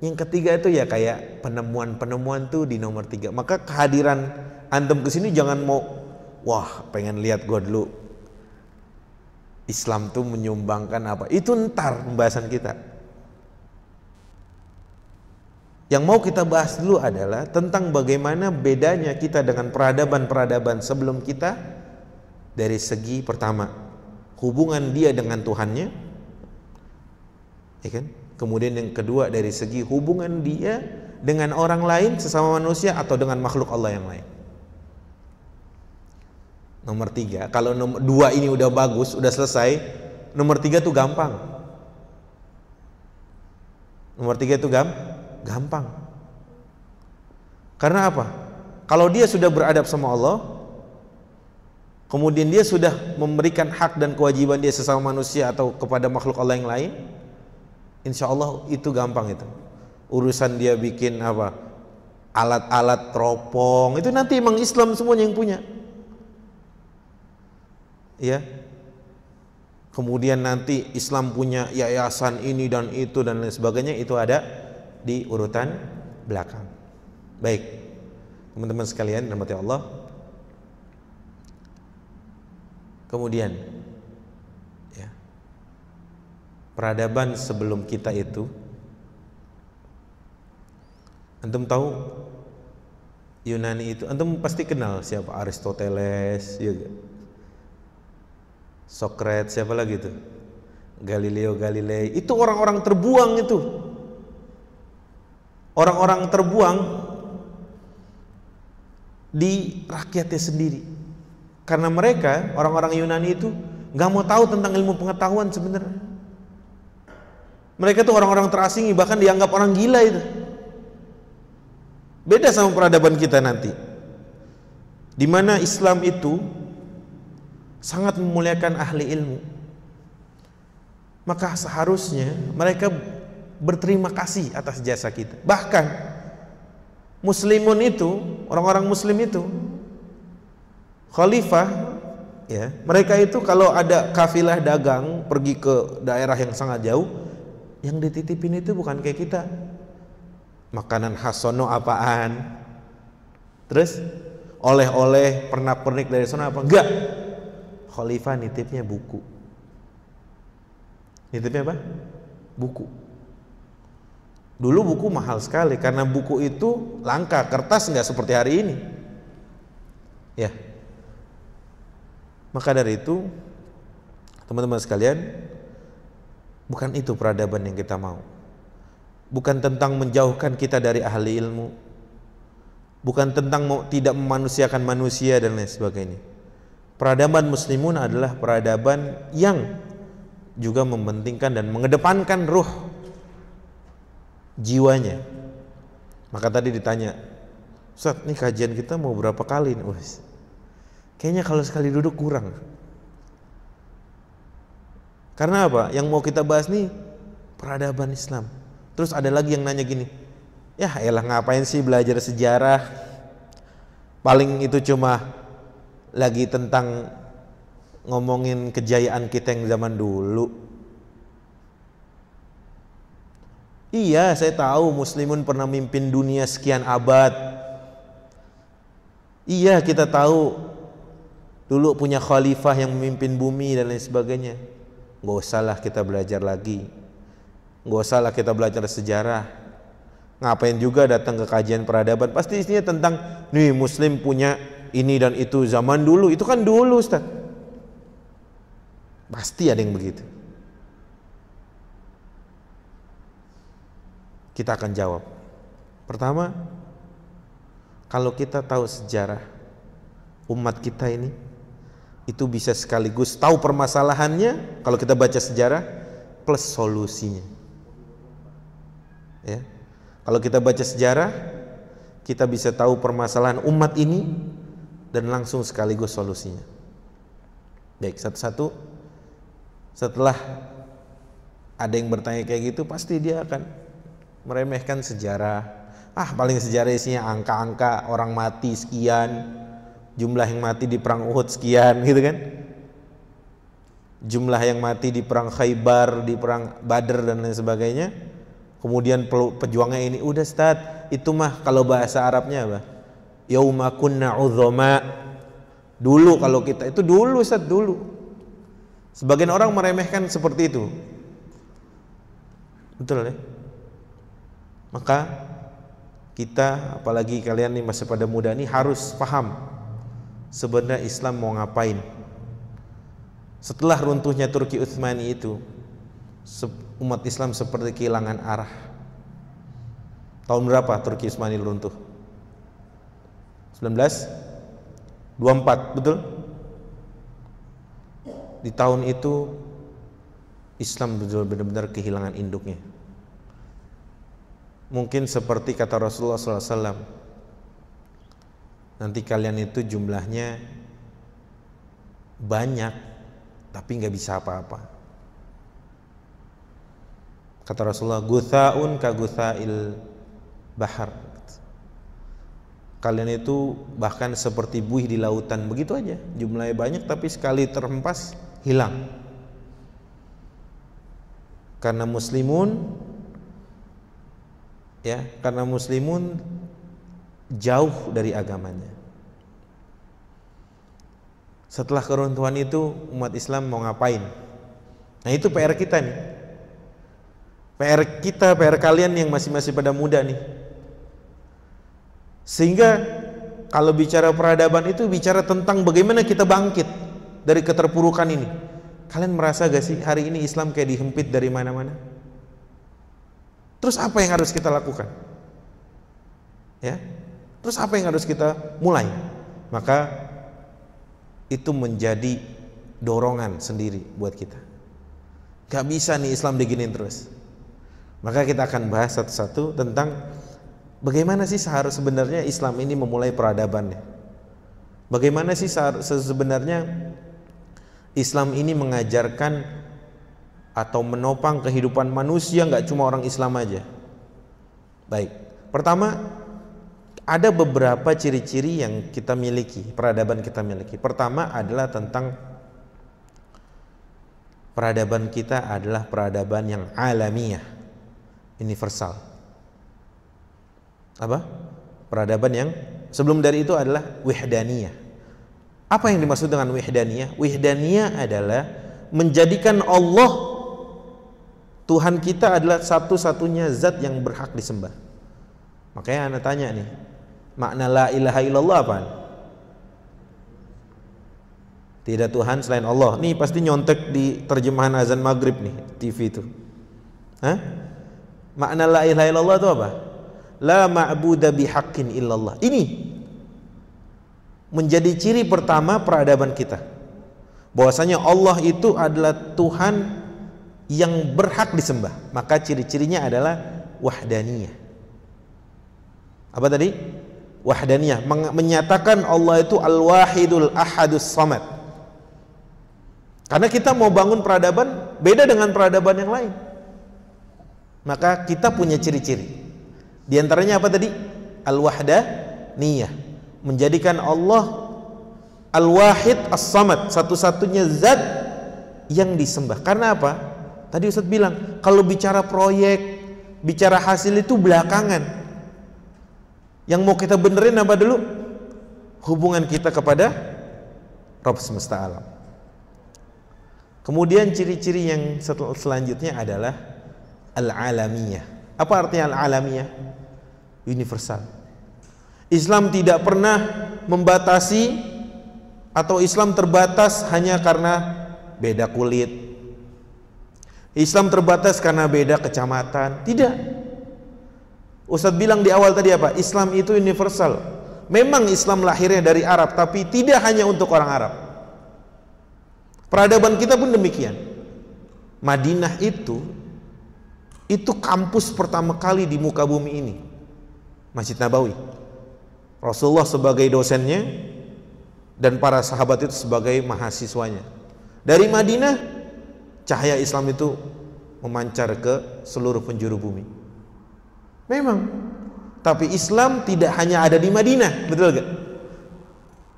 Speaker 1: Yang ketiga itu ya kayak penemuan-penemuan tuh di nomor tiga. Maka kehadiran antum ke sini jangan mau wah pengen lihat gue dulu Islam tuh menyumbangkan apa itu ntar pembahasan kita yang mau kita bahas dulu adalah tentang bagaimana bedanya kita dengan peradaban-peradaban sebelum kita dari segi pertama hubungan dia dengan Tuhannya, ya kan? Kemudian yang kedua dari segi hubungan dia dengan orang lain sesama manusia atau dengan makhluk Allah yang lain. Nomor tiga, kalau nomor dua ini udah bagus, udah selesai, nomor tiga tuh gampang. Nomor tiga itu gampang Gampang. Karena apa? Kalau dia sudah beradab sama Allah, kemudian dia sudah memberikan hak dan kewajiban dia sesama manusia atau kepada makhluk Allah yang lain, insya Allah itu gampang itu. Urusan dia bikin apa? Alat-alat teropong itu nanti emang Islam semuanya yang punya. Ya, kemudian nanti Islam punya yayasan ini dan itu dan lain sebagainya itu ada di urutan belakang. Baik, teman-teman sekalian, rahmati Allah. Kemudian, ya, peradaban sebelum kita itu, antum tahu Yunani itu, antum pasti kenal siapa? Aristoteles, ya, Socrates, siapa lagi itu? Galileo Galilei, itu orang-orang terbuang itu orang-orang terbuang di rakyatnya sendiri. Karena mereka orang-orang Yunani itu nggak mau tahu tentang ilmu pengetahuan sebenarnya. Mereka tuh orang-orang terasingi bahkan dianggap orang gila itu. Beda sama peradaban kita nanti. Di mana Islam itu sangat memuliakan ahli ilmu. Maka seharusnya mereka berterima kasih atas jasa kita. Bahkan muslimun itu, orang-orang muslim itu khalifah ya, mereka itu kalau ada kafilah dagang pergi ke daerah yang sangat jauh, yang dititipin itu bukan kayak kita. Makanan hasono apaan? Terus oleh-oleh pernak-pernik dari sana apa? Enggak. Khalifah nitipnya buku. Nitipnya apa? Buku Dulu buku mahal sekali karena buku itu langka, kertas nggak seperti hari ini. Ya. Maka dari itu, teman-teman sekalian, bukan itu peradaban yang kita mau. Bukan tentang menjauhkan kita dari ahli ilmu. Bukan tentang mau, tidak memanusiakan manusia dan lain sebagainya. Peradaban muslimun adalah peradaban yang juga mementingkan dan mengedepankan ruh jiwanya. Maka tadi ditanya, Ustaz, ini kajian kita mau berapa kali nih? Kayaknya kalau sekali duduk kurang. Karena apa? Yang mau kita bahas nih peradaban Islam. Terus ada lagi yang nanya gini, ya elah ngapain sih belajar sejarah? Paling itu cuma lagi tentang ngomongin kejayaan kita yang zaman dulu. Iya, saya tahu muslimun pernah mimpin dunia sekian abad. Iya, kita tahu dulu punya khalifah yang memimpin bumi dan lain sebagainya. Gak usahlah kita belajar lagi. Gak usahlah kita belajar sejarah. Ngapain juga datang ke kajian peradaban? Pasti isinya tentang nih muslim punya ini dan itu zaman dulu. Itu kan dulu Ustaz. Pasti ada yang begitu. Kita akan jawab. Pertama, kalau kita tahu sejarah umat kita ini itu bisa sekaligus tahu permasalahannya kalau kita baca sejarah plus solusinya. Ya. Kalau kita baca sejarah, kita bisa tahu permasalahan umat ini dan langsung sekaligus solusinya. Baik, satu-satu. Setelah ada yang bertanya kayak gitu pasti dia akan meremehkan sejarah. Ah paling sejarah isinya angka-angka orang mati sekian jumlah yang mati di perang Uhud sekian gitu kan? Jumlah yang mati di perang Khaybar di perang Badr dan lain sebagainya. Kemudian pejuangnya ini udah start itu mah kalau bahasa Arabnya apa yauma kunna udhama dulu kalau kita itu dulu Ustaz dulu Sebagian orang meremehkan seperti itu. Betul ya? Maka kita apalagi kalian nih masih pada muda nih harus paham sebenarnya Islam mau ngapain. Setelah runtuhnya Turki Utsmani itu umat Islam seperti kehilangan arah. Tahun berapa Turki Utsmani runtuh? 1924, betul? di tahun itu Islam benar-benar kehilangan induknya. Mungkin seperti kata Rasulullah SAW, nanti kalian itu jumlahnya banyak, tapi nggak bisa apa-apa. Kata Rasulullah, "Guthaun ka bahar." Kalian itu bahkan seperti buih di lautan, begitu aja. Jumlahnya banyak tapi sekali terhempas hilang. Karena muslimun ya karena muslimun jauh dari agamanya. Setelah keruntuhan itu umat Islam mau ngapain? Nah itu PR kita nih. PR kita PR kalian yang masih-masih pada muda nih sehingga kalau bicara peradaban itu bicara tentang bagaimana kita bangkit dari keterpurukan ini. Kalian merasa gak sih hari ini Islam kayak dihempit dari mana-mana? Terus apa yang harus kita lakukan? Ya. Terus apa yang harus kita mulai? Maka itu menjadi dorongan sendiri buat kita. Gak bisa nih Islam diginin terus. Maka kita akan bahas satu-satu tentang bagaimana sih seharus sebenarnya Islam ini memulai peradabannya. Bagaimana sih sebenarnya Islam ini mengajarkan atau menopang kehidupan manusia nggak cuma orang Islam aja. Baik, pertama ada beberapa ciri-ciri yang kita miliki, peradaban kita miliki. Pertama adalah tentang peradaban kita adalah peradaban yang alamiah, universal. Apa? Peradaban yang sebelum dari itu adalah wihdaniyah apa yang dimaksud dengan wihdaniyah? Wihdaniyah adalah menjadikan Allah Tuhan kita adalah satu-satunya zat yang berhak disembah. Makanya anak tanya nih, makna la ilaha illallah apa? Tidak Tuhan selain Allah. Nih pasti nyontek di terjemahan azan maghrib nih TV itu. Hah? Makna la ilaha illallah itu apa? La ma'budu bihaqqin illallah. Ini menjadi ciri pertama peradaban kita. Bahwasanya Allah itu adalah Tuhan yang berhak disembah. Maka ciri-cirinya adalah wahdaniyah. Apa tadi? Wahdaniyah menyatakan Allah itu al-wahidul ahadus samad. Karena kita mau bangun peradaban beda dengan peradaban yang lain. Maka kita punya ciri-ciri. Di antaranya apa tadi? Al-wahdah niyah. Menjadikan Allah Al-Wahid As-Samad, satu-satunya zat yang disembah. Karena apa? Tadi Ustaz bilang, kalau bicara proyek, bicara hasil itu belakangan. Yang mau kita benerin apa dulu? Hubungan kita kepada Rabb semesta alam. Kemudian ciri-ciri yang selanjutnya adalah al-alamiyah. Apa artinya al-alamiyah? Universal. Islam tidak pernah membatasi atau Islam terbatas hanya karena beda kulit. Islam terbatas karena beda kecamatan. Tidak. Ustadz bilang di awal tadi apa? Islam itu universal. Memang Islam lahirnya dari Arab, tapi tidak hanya untuk orang Arab. Peradaban kita pun demikian. Madinah itu itu kampus pertama kali di muka bumi ini. Masjid Nabawi. Rasulullah sebagai dosennya dan para sahabat itu sebagai mahasiswanya. Dari Madinah cahaya Islam itu memancar ke seluruh penjuru bumi. Memang. Tapi Islam tidak hanya ada di Madinah, betul gak?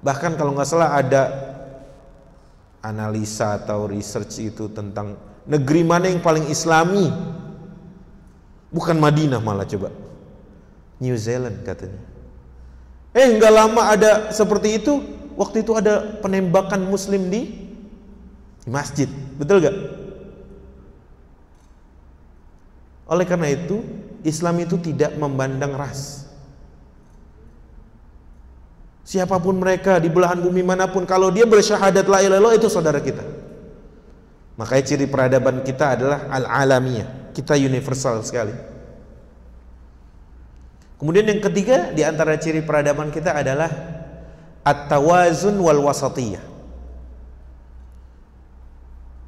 Speaker 1: Bahkan kalau nggak salah ada analisa atau research itu tentang negeri mana yang paling islami bukan Madinah malah coba New Zealand katanya eh nggak lama ada seperti itu waktu itu ada penembakan muslim di, masjid betul gak oleh karena itu Islam itu tidak memandang ras Siapa pun mereka di belahan bumi mana pun kalau dia bersyahadat la ilaha itu saudara kita. Makanya ciri peradaban kita adalah al-alamiyah. Kita universal sekali. Kemudian yang ketiga di antara ciri peradaban kita adalah at-tawazun wal wasatiyah.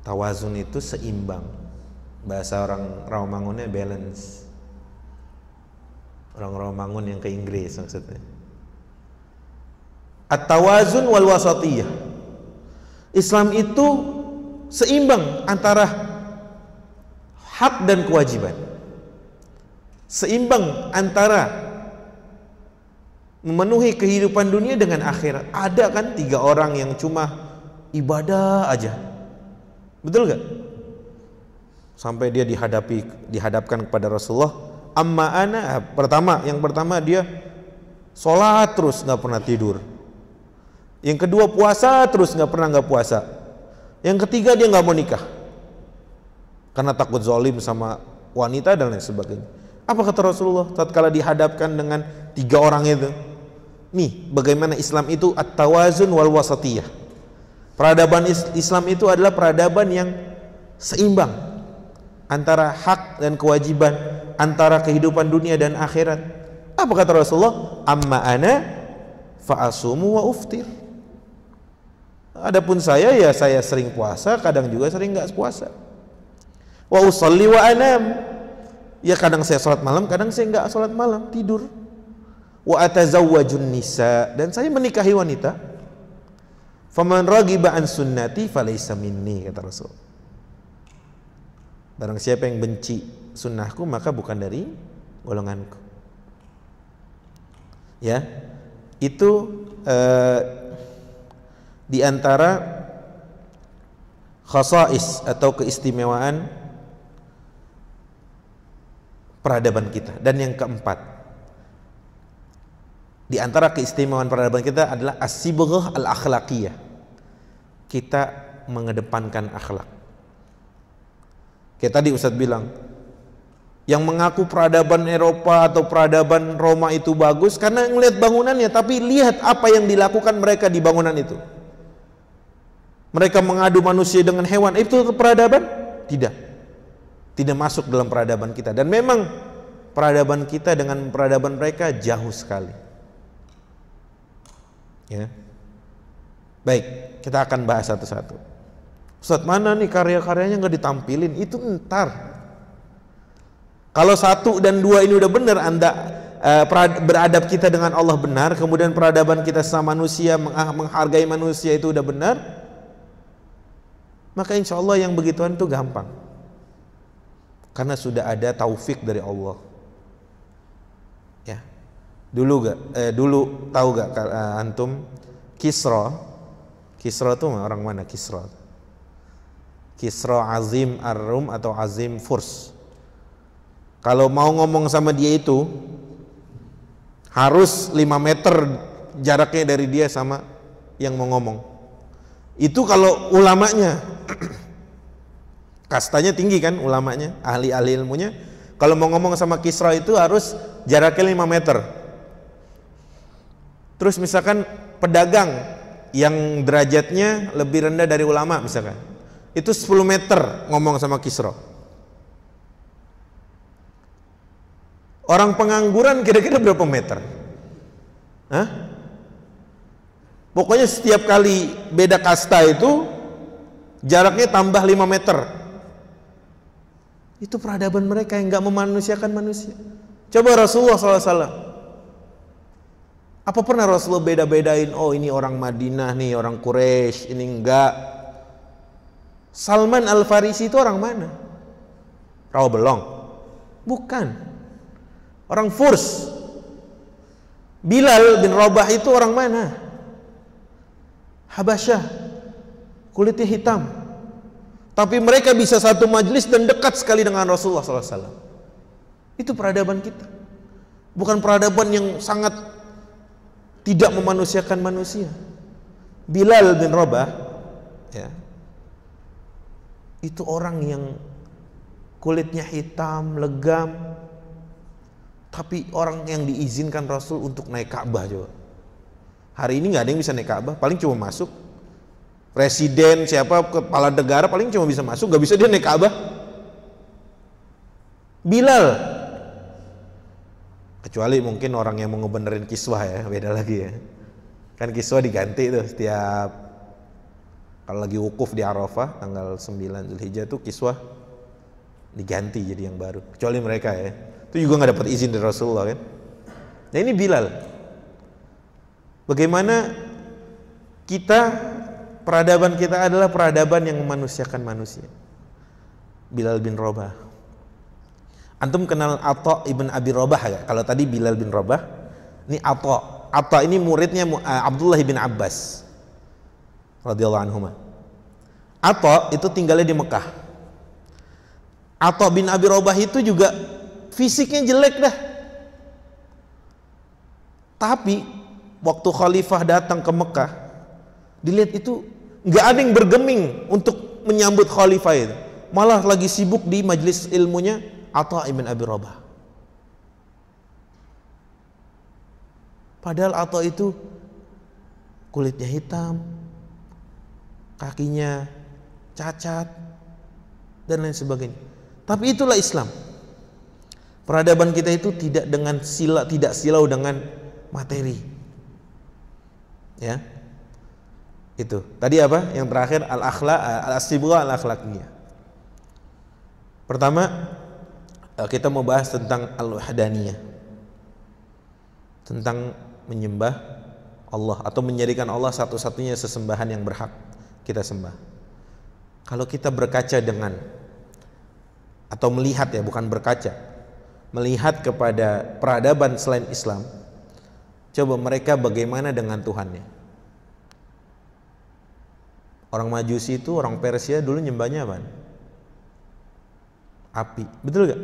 Speaker 1: Tawazun itu seimbang. Bahasa orang Rawamangunnya balance. Orang Rawamangun yang ke Inggris maksudnya At-tawazun wal wasatiyah. Islam itu seimbang antara hak dan kewajiban. Seimbang antara memenuhi kehidupan dunia dengan akhirat. Ada kan tiga orang yang cuma ibadah aja. Betul gak? Sampai dia dihadapi dihadapkan kepada Rasulullah. Amma ana pertama yang pertama dia sholat terus nggak pernah tidur yang kedua puasa terus nggak pernah nggak puasa. Yang ketiga dia nggak mau nikah karena takut zolim sama wanita dan lain sebagainya. Apa kata Rasulullah tatkala dihadapkan dengan tiga orang itu? Nih, bagaimana Islam itu at-tawazun wal wasatiyah. Peradaban Islam itu adalah peradaban yang seimbang antara hak dan kewajiban, antara kehidupan dunia dan akhirat. Apa kata Rasulullah? Amma ana fa'asumu wa uftir. Adapun saya ya saya sering puasa, kadang juga sering nggak puasa. Wa usalli wa anam. Ya kadang saya sholat malam, kadang saya nggak sholat malam, tidur. Wa atazawwajun nisa dan saya menikahi wanita. Faman ragiba an sunnati falaysa minni kata Rasul. Barang siapa yang benci sunnahku maka bukan dari golonganku. Ya. Itu uh, di antara khasais atau keistimewaan peradaban kita. Dan yang keempat, di antara keistimewaan peradaban kita adalah asibghah al-akhlaqiyah. Kita mengedepankan akhlak. Kayak tadi Ustadz bilang, yang mengaku peradaban Eropa atau peradaban Roma itu bagus karena ngelihat bangunannya, tapi lihat apa yang dilakukan mereka di bangunan itu. Mereka mengadu manusia dengan hewan. Itu peradaban? Tidak. Tidak masuk dalam peradaban kita. Dan memang peradaban kita dengan peradaban mereka jauh sekali. Ya. Baik, kita akan bahas satu-satu. Ustaz, mana nih karya-karyanya nggak ditampilin? Itu ntar. Kalau satu dan dua ini udah benar, anda uh, beradab kita dengan Allah benar, kemudian peradaban kita sama manusia, menghargai manusia itu udah benar, maka insya Allah yang begituan itu gampang. Karena sudah ada taufik dari Allah. Dulu gak, eh, dulu tahu gak uh, antum Kisra? Kisra itu orang mana Kisra? Kisra Azim Ar-Rum atau Azim Furs. Kalau mau ngomong sama dia itu harus 5 meter jaraknya dari dia sama yang mau ngomong. Itu kalau ulamanya kastanya tinggi kan ulamanya, ahli-ahli ilmunya. Kalau mau ngomong sama Kisra itu harus jaraknya 5 meter. Terus misalkan pedagang yang derajatnya lebih rendah dari ulama misalkan. Itu 10 meter ngomong sama Kisra. Orang pengangguran kira-kira berapa meter? Hah? Pokoknya setiap kali beda kasta itu jaraknya tambah 5 meter. Itu peradaban mereka yang nggak memanusiakan manusia. Coba Rasulullah SAW. Apa pernah Rasulullah beda-bedain? Oh ini orang Madinah nih, orang Quraisy, ini enggak. Salman Al Farisi itu orang mana? Rawa Belong? Bukan. Orang Furs. Bilal bin Rabah itu orang mana? Habasyah kulitnya hitam tapi mereka bisa satu majelis dan dekat sekali dengan Rasulullah SAW itu peradaban kita bukan peradaban yang sangat tidak memanusiakan manusia Bilal bin Rabah ya itu orang yang kulitnya hitam, legam tapi orang yang diizinkan Rasul untuk naik Ka'bah juga Hari ini nggak ada yang bisa naik Ka'bah, paling cuma masuk. Presiden siapa kepala negara paling cuma bisa masuk, nggak bisa dia naik Ka'bah. Bilal, kecuali mungkin orang yang mau ngebenerin kiswah ya, beda lagi ya. Kan kiswah diganti tuh setiap kalau lagi wukuf di Arafah tanggal 9 Zulhijjah tuh kiswah diganti jadi yang baru. Kecuali mereka ya. Itu juga nggak dapat izin dari Rasulullah kan. Nah ini Bilal. Bagaimana kita peradaban kita adalah peradaban yang memanusiakan manusia. Bilal bin Robah. Antum kenal Atta ibn Abi Robah ya? Kalau tadi Bilal bin Robah, ini Atta. Atta ini muridnya uh, Abdullah bin Abbas radhiyallahu anhu. Atta itu tinggalnya di Mekah. Atta bin Abi Robah itu juga fisiknya jelek dah. Tapi waktu khalifah datang ke Mekah dilihat itu nggak ada yang bergeming untuk menyambut khalifah itu malah lagi sibuk di majelis ilmunya Atta ibn Abi Rabah. Padahal Atta itu kulitnya hitam kakinya cacat dan lain sebagainya. Tapi itulah Islam. Peradaban kita itu tidak dengan sila tidak silau dengan materi. Ya. Itu. Tadi apa? Yang terakhir al akhlak al asibullah al akhlaknya pertama kita mau bahas tentang al wahdaniyah tentang menyembah Allah atau menjadikan Allah satu-satunya sesembahan yang berhak kita sembah kalau kita berkaca dengan atau melihat ya bukan berkaca melihat kepada peradaban selain Islam Coba mereka bagaimana dengan Tuhannya? Orang Majusi itu, orang Persia dulu nyembahnya apa? Api. Betul gak?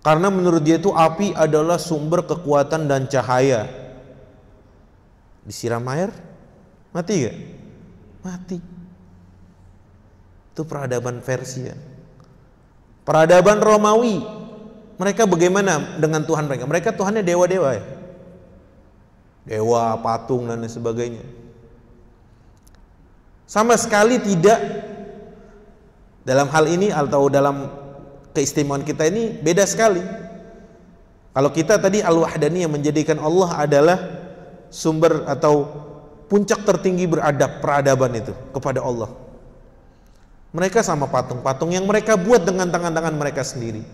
Speaker 1: Karena menurut dia itu api adalah sumber kekuatan dan cahaya. Disiram air, mati gak? Mati. Itu peradaban Persia. Peradaban Romawi, mereka bagaimana dengan Tuhan mereka? Mereka Tuhannya dewa-dewa ya dewa, patung dan lain sebagainya. Sama sekali tidak dalam hal ini atau dalam keistimewaan kita ini beda sekali. Kalau kita tadi al-wahdani yang menjadikan Allah adalah sumber atau puncak tertinggi beradab peradaban itu kepada Allah. Mereka sama patung-patung yang mereka buat dengan tangan-tangan mereka sendiri.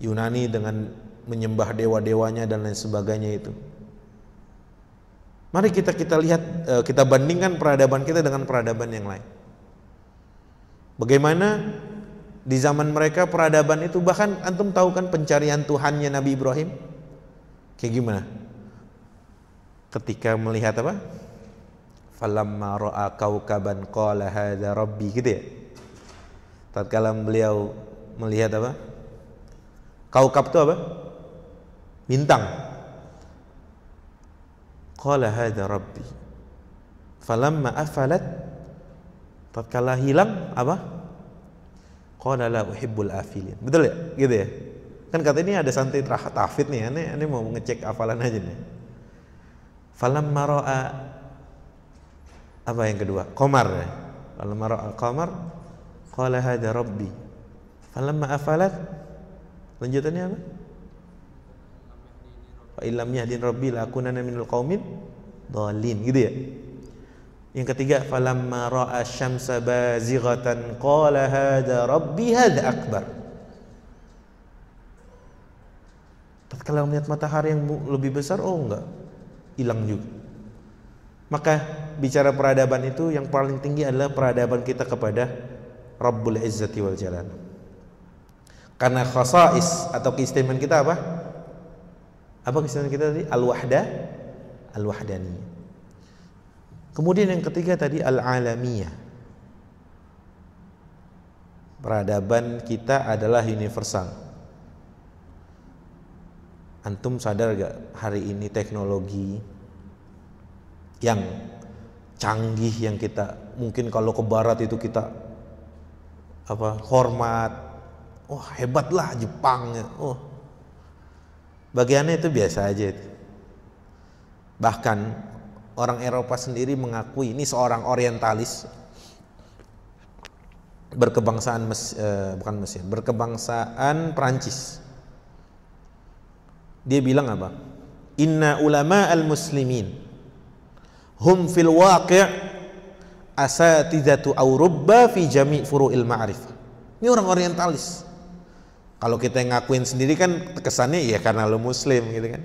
Speaker 1: Yunani dengan menyembah dewa-dewanya dan lain sebagainya itu. Mari kita kita lihat eh, kita bandingkan peradaban kita dengan peradaban yang lain. Bagaimana di zaman mereka peradaban itu bahkan antum tahu kan pencarian Tuhannya Nabi Ibrahim? Kayak gimana? Ketika melihat apa? Falamma ra'a kaukaban qala hadza rabbi gitu ya. Tatkala beliau melihat apa? Kaukab itu apa? Bintang Qala hadha rabbi. Falamma afalat tatkala hilang apa? Qala la uhibbul afilin. Betul ya? Gitu ya? Kan kata ini ada santri tafid nih, ini, ini mau ngecek hafalan aja nih. Falamma ra'a apa yang kedua? Qamar ya. Falamma ra'a qamar qala hadha rabbi. Falamma afalat lanjutannya apa? fa illam yahdin rabbi lakunanna minal qaumin dhalin gitu ya yang ketiga falamma ra'a syamsa bazighatan qala hadha rabbi hadha akbar tatkala melihat matahari yang lebih besar oh enggak hilang juga maka bicara peradaban itu yang paling tinggi adalah peradaban kita kepada Rabbul Izzati wal Jalal karena khasais atau keistimewaan kita apa? Apa kesimpulan kita tadi? Al-wahda al-wahdaniyah. Kemudian yang ketiga tadi al-alamiyah. Peradaban kita adalah universal. Antum sadar gak hari ini teknologi yang canggih yang kita mungkin kalau ke barat itu kita apa hormat wah hebatlah Jepang oh Bagiannya itu biasa aja. Bahkan orang Eropa sendiri mengakui ini seorang orientalis berkebangsaan Mes, eh, bukan Mesir, berkebangsaan Prancis. Dia bilang apa? Inna ulama al-muslimin hum fil waqi' asatidatu Auruba fi jami' furu'il ma'rifah. Ini orang orientalis. Kalau kita ngakuin sendiri kan kesannya ya karena lo muslim gitu kan.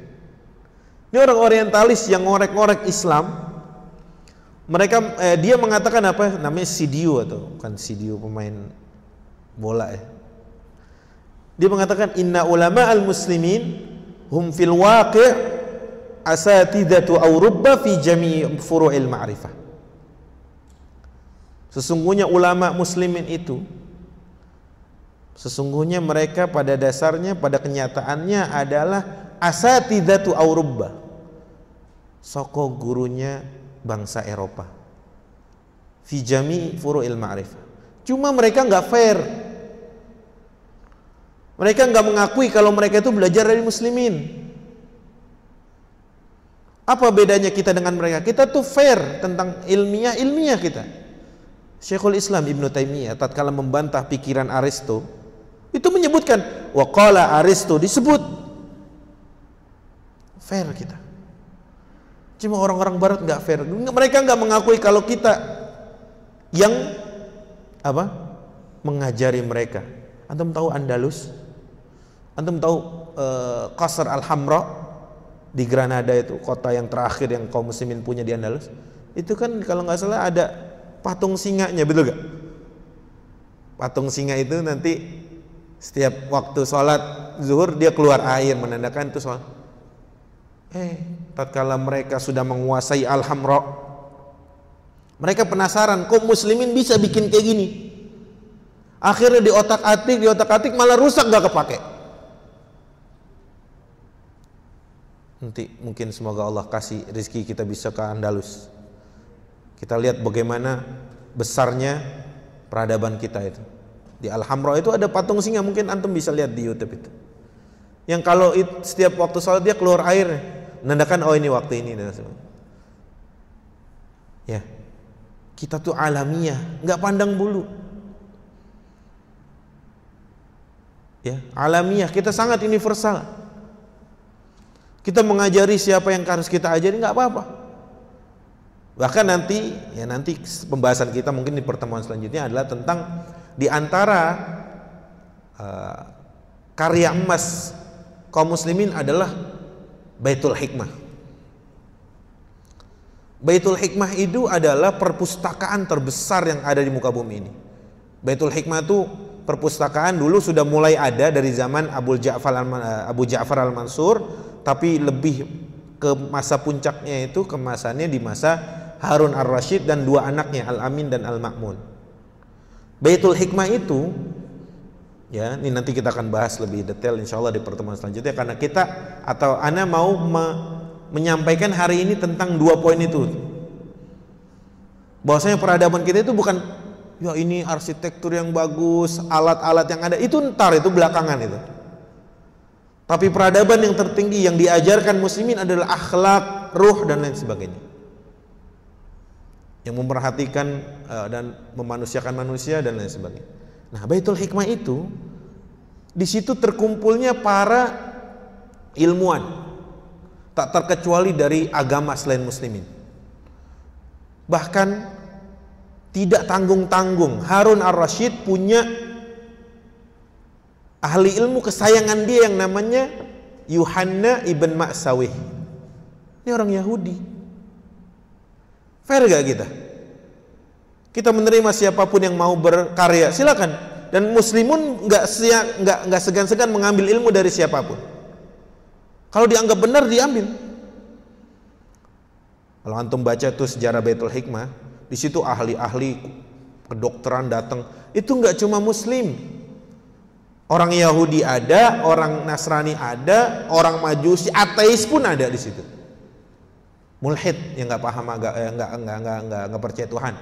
Speaker 1: Ini orang orientalis yang ngorek-ngorek Islam. Mereka eh, dia mengatakan apa? Namanya Sidio atau bukan Sidio pemain bola ya. Dia mengatakan inna ulama al-muslimin hum fil waqi' asatidatu rubba fi jami' furu'il ma'rifah. Sesungguhnya ulama muslimin itu Sesungguhnya mereka pada dasarnya pada kenyataannya adalah asatidatu Aurubba. Soko gurunya bangsa Eropa. Fi jami furu'il ma'rifah. Cuma mereka nggak fair. Mereka nggak mengakui kalau mereka itu belajar dari muslimin. Apa bedanya kita dengan mereka? Kita tuh fair tentang ilmiah ilmiah kita. Syekhul Islam Ibnu Taimiyah tatkala membantah pikiran Aristo itu menyebutkan waqala Aristo disebut fair kita. Cuma orang-orang barat nggak fair. Mereka nggak mengakui kalau kita yang apa? mengajari mereka. Antum tahu Andalus? Antum tahu uh, Al-Hamra di Granada itu kota yang terakhir yang kaum muslimin punya di Andalus? Itu kan kalau nggak salah ada patung singanya, betul gak? Patung singa itu nanti setiap waktu sholat zuhur dia keluar air menandakan itu sholat. Eh, tatkala mereka sudah menguasai alhamra, mereka penasaran, kok muslimin bisa bikin kayak gini? Akhirnya di otak atik, di otak atik malah rusak gak kepake. Nanti mungkin semoga Allah kasih rizki kita bisa ke Andalus. Kita lihat bagaimana besarnya peradaban kita itu. Di Alhamra itu ada patung singa, mungkin antum bisa lihat di YouTube itu. Yang kalau setiap waktu sholat dia keluar air, menandakan oh ini waktu ini dan sebagainya. Ya, kita tuh alamiah, nggak pandang bulu. Ya, alamiah, kita sangat universal. Kita mengajari siapa yang harus kita ajari nggak apa-apa. Bahkan nanti, ya nanti pembahasan kita mungkin di pertemuan selanjutnya adalah tentang di antara uh, karya emas kaum muslimin adalah Baitul Hikmah. Baitul Hikmah itu adalah perpustakaan terbesar yang ada di muka bumi ini. Baitul Hikmah itu perpustakaan dulu sudah mulai ada dari zaman Abu Ja'far Al Abu Ja'far Al Mansur, tapi lebih ke masa puncaknya itu kemasannya di masa Harun Ar Rashid dan dua anaknya Al Amin dan Al Makmun. Baitul Hikmah itu ya ini nanti kita akan bahas lebih detail insya Allah di pertemuan selanjutnya karena kita atau Ana mau me, menyampaikan hari ini tentang dua poin itu bahwasanya peradaban kita itu bukan ya ini arsitektur yang bagus, alat-alat yang ada itu ntar itu belakangan itu. Tapi peradaban yang tertinggi yang diajarkan muslimin adalah akhlak, ruh dan lain sebagainya. Yang memperhatikan uh, dan memanusiakan manusia dan lain sebagainya. Nah, Baitul Hikmah itu di situ terkumpulnya para ilmuwan tak terkecuali dari agama selain muslimin. Bahkan tidak tanggung-tanggung. Harun ar-Rashid punya ahli ilmu kesayangan dia yang namanya Yuhanna ibn Ma'sawih. Ini orang Yahudi. Fair gak kita? Kita menerima siapa pun yang mau berkarya, silakan. Dan muslimun nggak nggak nggak segan-segan mengambil ilmu dari siapa pun. Kalau dianggap benar diambil. Kalau antum baca tuh sejarah Baitul Hikmah, di situ ahli-ahli kedokteran datang. Itu nggak cuma Muslim. Orang Yahudi ada, orang Nasrani ada, orang Majusi, ateis pun ada di situ. Mulhid yang nggak paham agak, eh, nggak nggak nggak nggak nggak percaya Tuhan.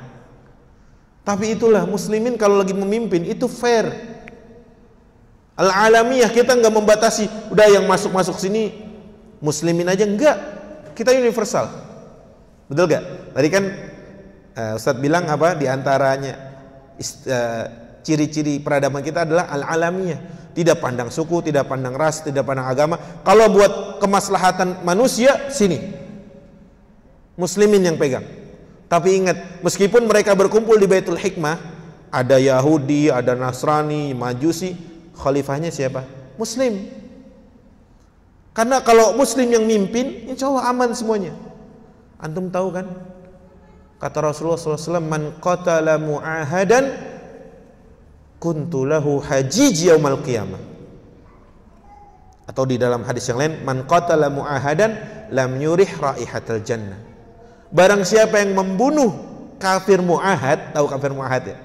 Speaker 1: Tapi itulah Muslimin kalau lagi memimpin itu fair. Al alamiyah kita nggak membatasi. Udah yang masuk masuk sini Muslimin aja enggak. Kita universal. Betul gak? Tadi kan uh, Ustadz bilang apa di antaranya uh, ciri-ciri peradaban kita adalah al-alamiyah tidak pandang suku, tidak pandang ras, tidak pandang agama. Kalau buat kemaslahatan manusia, sini. Muslimin yang pegang. Tapi ingat, meskipun mereka berkumpul di Baitul Hikmah, ada Yahudi, ada Nasrani, Majusi, khalifahnya siapa? Muslim. Karena kalau Muslim yang mimpin, insya Allah aman semuanya. Antum tahu kan? Kata Rasulullah SAW, Man qatala mu'ahadan kuntu lahu hajij yaumal qiyamah. Atau di dalam hadis yang lain, Man qatala mu'ahadan lam yurih raihatal jannah. Barang siapa yang membunuh kafir mu'ahad, tahu kafir mu'ahad ya?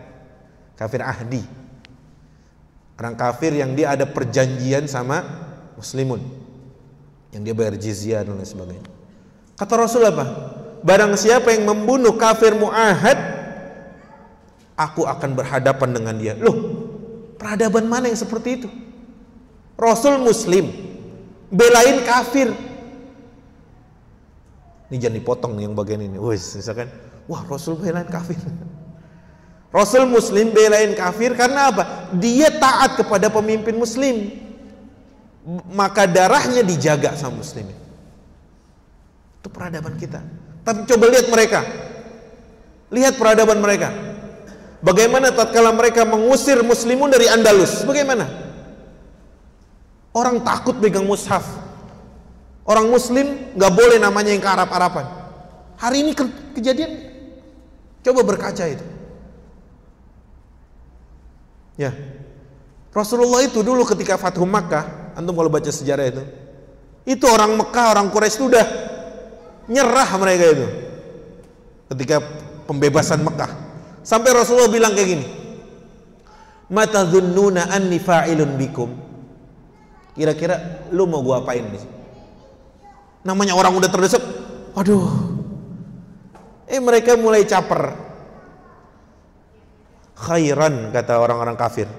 Speaker 1: Kafir ahdi. Orang kafir yang dia ada perjanjian sama muslimun. Yang dia bayar jizyah dan lain sebagainya. Kata Rasul apa? barang siapa yang membunuh kafir muahad aku akan berhadapan dengan dia loh peradaban mana yang seperti itu Rasul muslim belain kafir ini jangan dipotong yang bagian ini wis misalkan wah Rasul belain kafir Rasul muslim belain kafir karena apa dia taat kepada pemimpin muslim maka darahnya dijaga sama muslimin itu peradaban kita tapi coba lihat mereka. Lihat peradaban mereka. Bagaimana tatkala mereka mengusir muslimun dari Andalus? Bagaimana? Orang takut pegang mushaf. Orang muslim nggak boleh namanya yang ke Arab-Araban. Hari ini ke kejadian coba berkaca itu. Ya. Rasulullah itu dulu ketika Fathu Makkah, antum kalau baca sejarah itu, itu orang Mekah, orang Quraisy itu udah Nyerah mereka itu. Ketika pembebasan Mekah. Sampai Rasulullah bilang kayak gini. Mata dhunnuna anni fa'ilun bikum. Kira-kira lu mau gua apain nih? Namanya orang udah terdesak. Waduh. Eh mereka mulai caper. Khairan kata orang-orang kafir.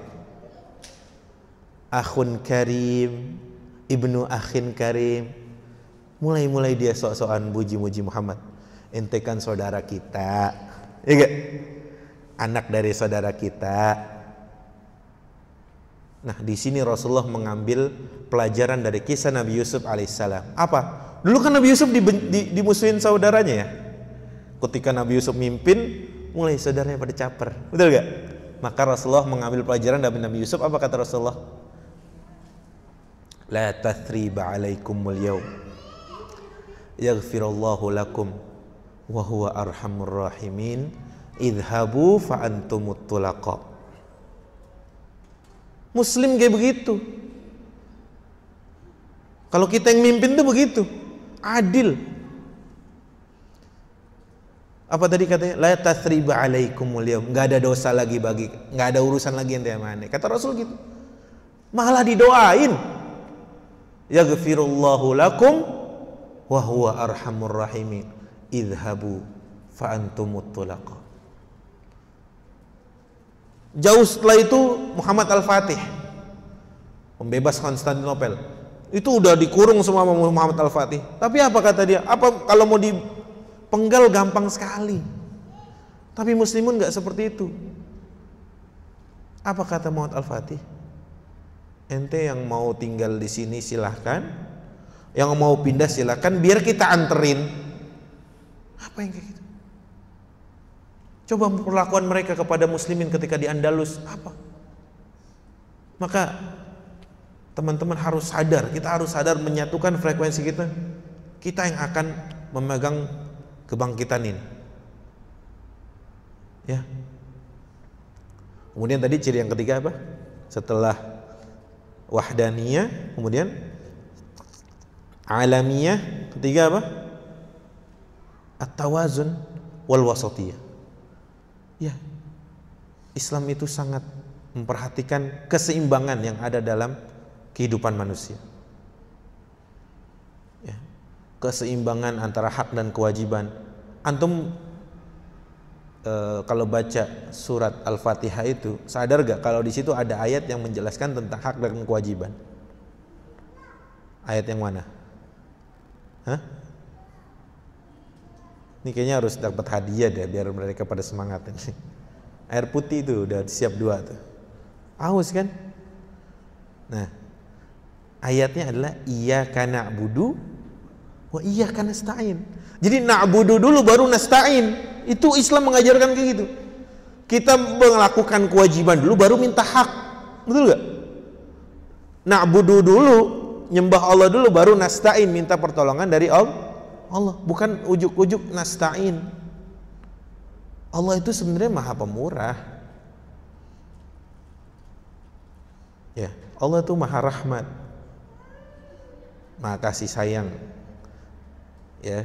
Speaker 1: Akhun karim, ibnu akhin karim, Mulai-mulai dia sok-sokan muji-muji Muhammad. Ente kan saudara kita. Ya? Anak dari saudara kita. Nah, di sini Rasulullah mengambil pelajaran dari kisah Nabi Yusuf alaihissalam. Apa? Dulu kan Nabi Yusuf di, di, dimusuhin saudaranya ya. Ketika Nabi Yusuf mimpin, mulai saudaranya pada caper. Betul gak? Maka Rasulullah mengambil pelajaran dari Nabi Yusuf. Apa kata Rasulullah? La tathriba alaikumul yaum yaghfirullahu lakum wa huwa arhamur rahimin idhabu fa antumut tulaqa Muslim kayak begitu kalau kita yang mimpin tuh begitu adil. Apa tadi katanya? La tathriba alaikumul yaum nggak ada dosa lagi bagi nggak ada urusan lagi yang mana kata Rasul gitu. Malah didoain. Yaghfirullahu lakum wa huwa arhamur rahimin. Idhabu fa antumut jauh setelah itu Muhammad Al-Fatih. Pembebas Konstantinopel itu udah dikurung semua Muhammad Al-Fatih tapi apa kata dia apa kalau mau di Penggal gampang sekali. Tapi muslimun nggak seperti itu. Apa kata Muhammad Al-Fatih? Ente yang mau tinggal di sini silahkan. Yang mau pindah silahkan. Biar kita anterin. Apa yang kayak gitu? Coba perlakuan mereka kepada muslimin ketika di Andalus. Apa? Maka teman-teman harus sadar. Kita harus sadar menyatukan frekuensi kita. Kita yang akan memegang kebangkitan ini. Ya. Kemudian tadi ciri yang ketiga apa? Setelah wahdaniyah, kemudian alamiyah, ketiga apa? At-tawazun wal wasatiyah. Ya. Islam itu sangat memperhatikan keseimbangan yang ada dalam kehidupan manusia keseimbangan antara hak dan kewajiban. Antum e, kalau baca surat Al-Fatihah itu sadar gak kalau di situ ada ayat yang menjelaskan tentang hak dan kewajiban? Ayat yang mana? Hah? Ini kayaknya harus dapat hadiah deh biar mereka pada semangat ini. Air putih itu udah siap dua tuh. Aus kan? Nah, ayatnya adalah iya kana budu Wa iya kan nasta'in. Jadi na'budu dulu baru nasta'in. Itu Islam mengajarkan kayak gitu. Kita melakukan kewajiban dulu baru minta hak. Betul gak? Na'budu dulu, nyembah Allah dulu baru nasta'in minta pertolongan dari. Allah bukan ujuk-ujuk nasta'in. Allah itu sebenarnya maha pemurah. Ya, Allah itu maha rahmat. Maha kasih sayang. Ya.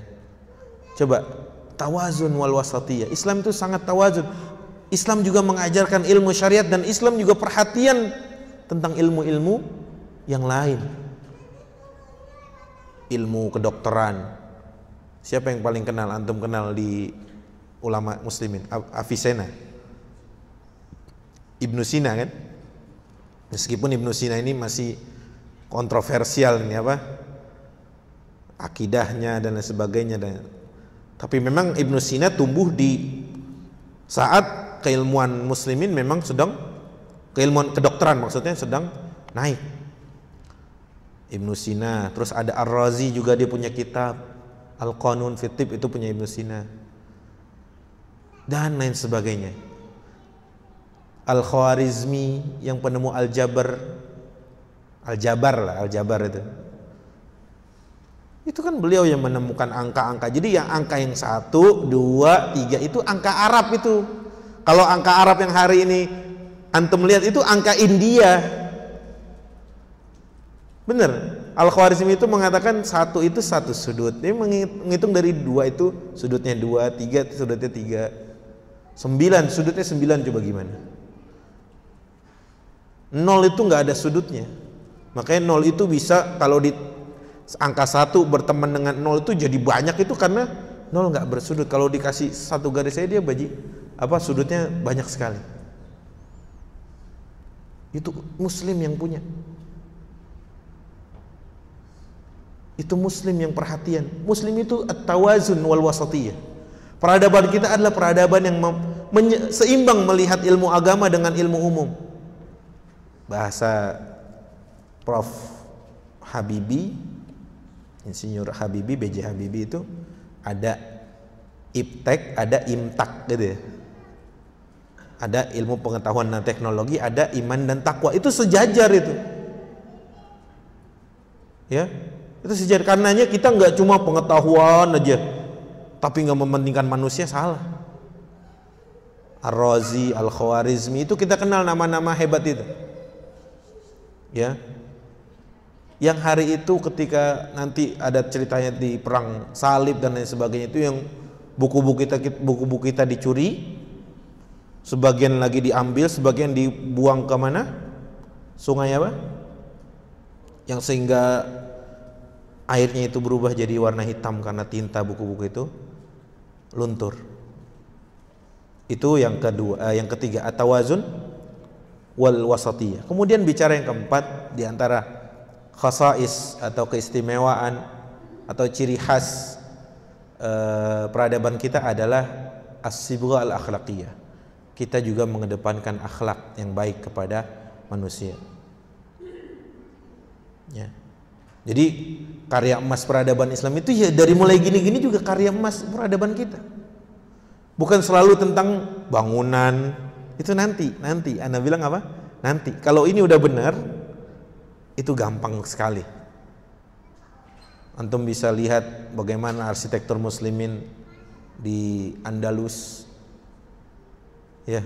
Speaker 1: Coba tawazun wal wasatiyah. Islam itu sangat tawazun. Islam juga mengajarkan ilmu syariat dan Islam juga perhatian tentang ilmu-ilmu yang lain. Ilmu kedokteran. Siapa yang paling kenal? Antum kenal di ulama muslimin? Avicenna. Ibnu Sina kan? Meskipun Ibnu Sina ini masih kontroversial ini apa akidahnya dan lain sebagainya. Dan tapi memang Ibnu Sina tumbuh di saat keilmuan muslimin memang sedang keilmuan kedokteran maksudnya sedang naik. Ibnu Sina terus ada Ar-Razi juga dia punya kitab Al-Qanun Fitib itu punya Ibnu Sina. Dan lain sebagainya. Al-Khwarizmi yang penemu Al-Jabar Al-Jabar lah Al-Jabar itu itu kan beliau yang menemukan angka-angka. Jadi yang angka yang satu, dua, tiga itu angka Arab itu. Kalau angka Arab yang hari ini antum lihat itu angka India. Bener. Al Khwarizmi itu mengatakan satu itu satu sudut. Dia menghitung dari dua itu sudutnya dua, tiga sudutnya tiga, sembilan sudutnya sembilan coba gimana? Nol itu nggak ada sudutnya. Makanya nol itu bisa kalau di angka satu berteman dengan nol itu jadi banyak itu karena nol nggak bersudut. Kalau dikasih satu garis saya dia baji apa sudutnya banyak sekali. Itu muslim yang punya. Itu muslim yang perhatian. Muslim itu at-tawazun wal wasatiyah. Peradaban kita adalah peradaban yang seimbang melihat ilmu agama dengan ilmu umum. Bahasa Prof. Habibi Insinyur Habibi, BJ Habibi itu ada iptek, ada imtak gitu ya. Ada ilmu pengetahuan dan teknologi, ada iman dan takwa. Itu sejajar itu. Ya, itu sejajar karenanya kita nggak cuma pengetahuan aja, tapi nggak mementingkan manusia salah. Ar-Razi, Al-Khawarizmi itu kita kenal nama-nama hebat itu. Ya. Yang hari itu ketika nanti ada ceritanya di perang salib dan lain sebagainya itu yang buku-buku kita buku-buku kita dicuri, sebagian lagi diambil, sebagian dibuang ke mana? Sungai apa? Yang sehingga airnya itu berubah jadi warna hitam karena tinta buku-buku itu luntur. Itu yang kedua, eh, yang ketiga atawazun wal wasatiyah. Kemudian bicara yang keempat di antara khasais atau keistimewaan atau ciri khas eh, peradaban kita adalah as-sibgha al-akhlaqiyah. Kita juga mengedepankan akhlak yang baik kepada manusia. Ya. Jadi karya emas peradaban Islam itu ya dari mulai gini-gini juga karya emas peradaban kita. Bukan selalu tentang bangunan itu nanti, nanti. Anda bilang apa? Nanti. Kalau ini udah benar, itu gampang sekali. Antum bisa lihat bagaimana arsitektur muslimin di Andalus. Ya.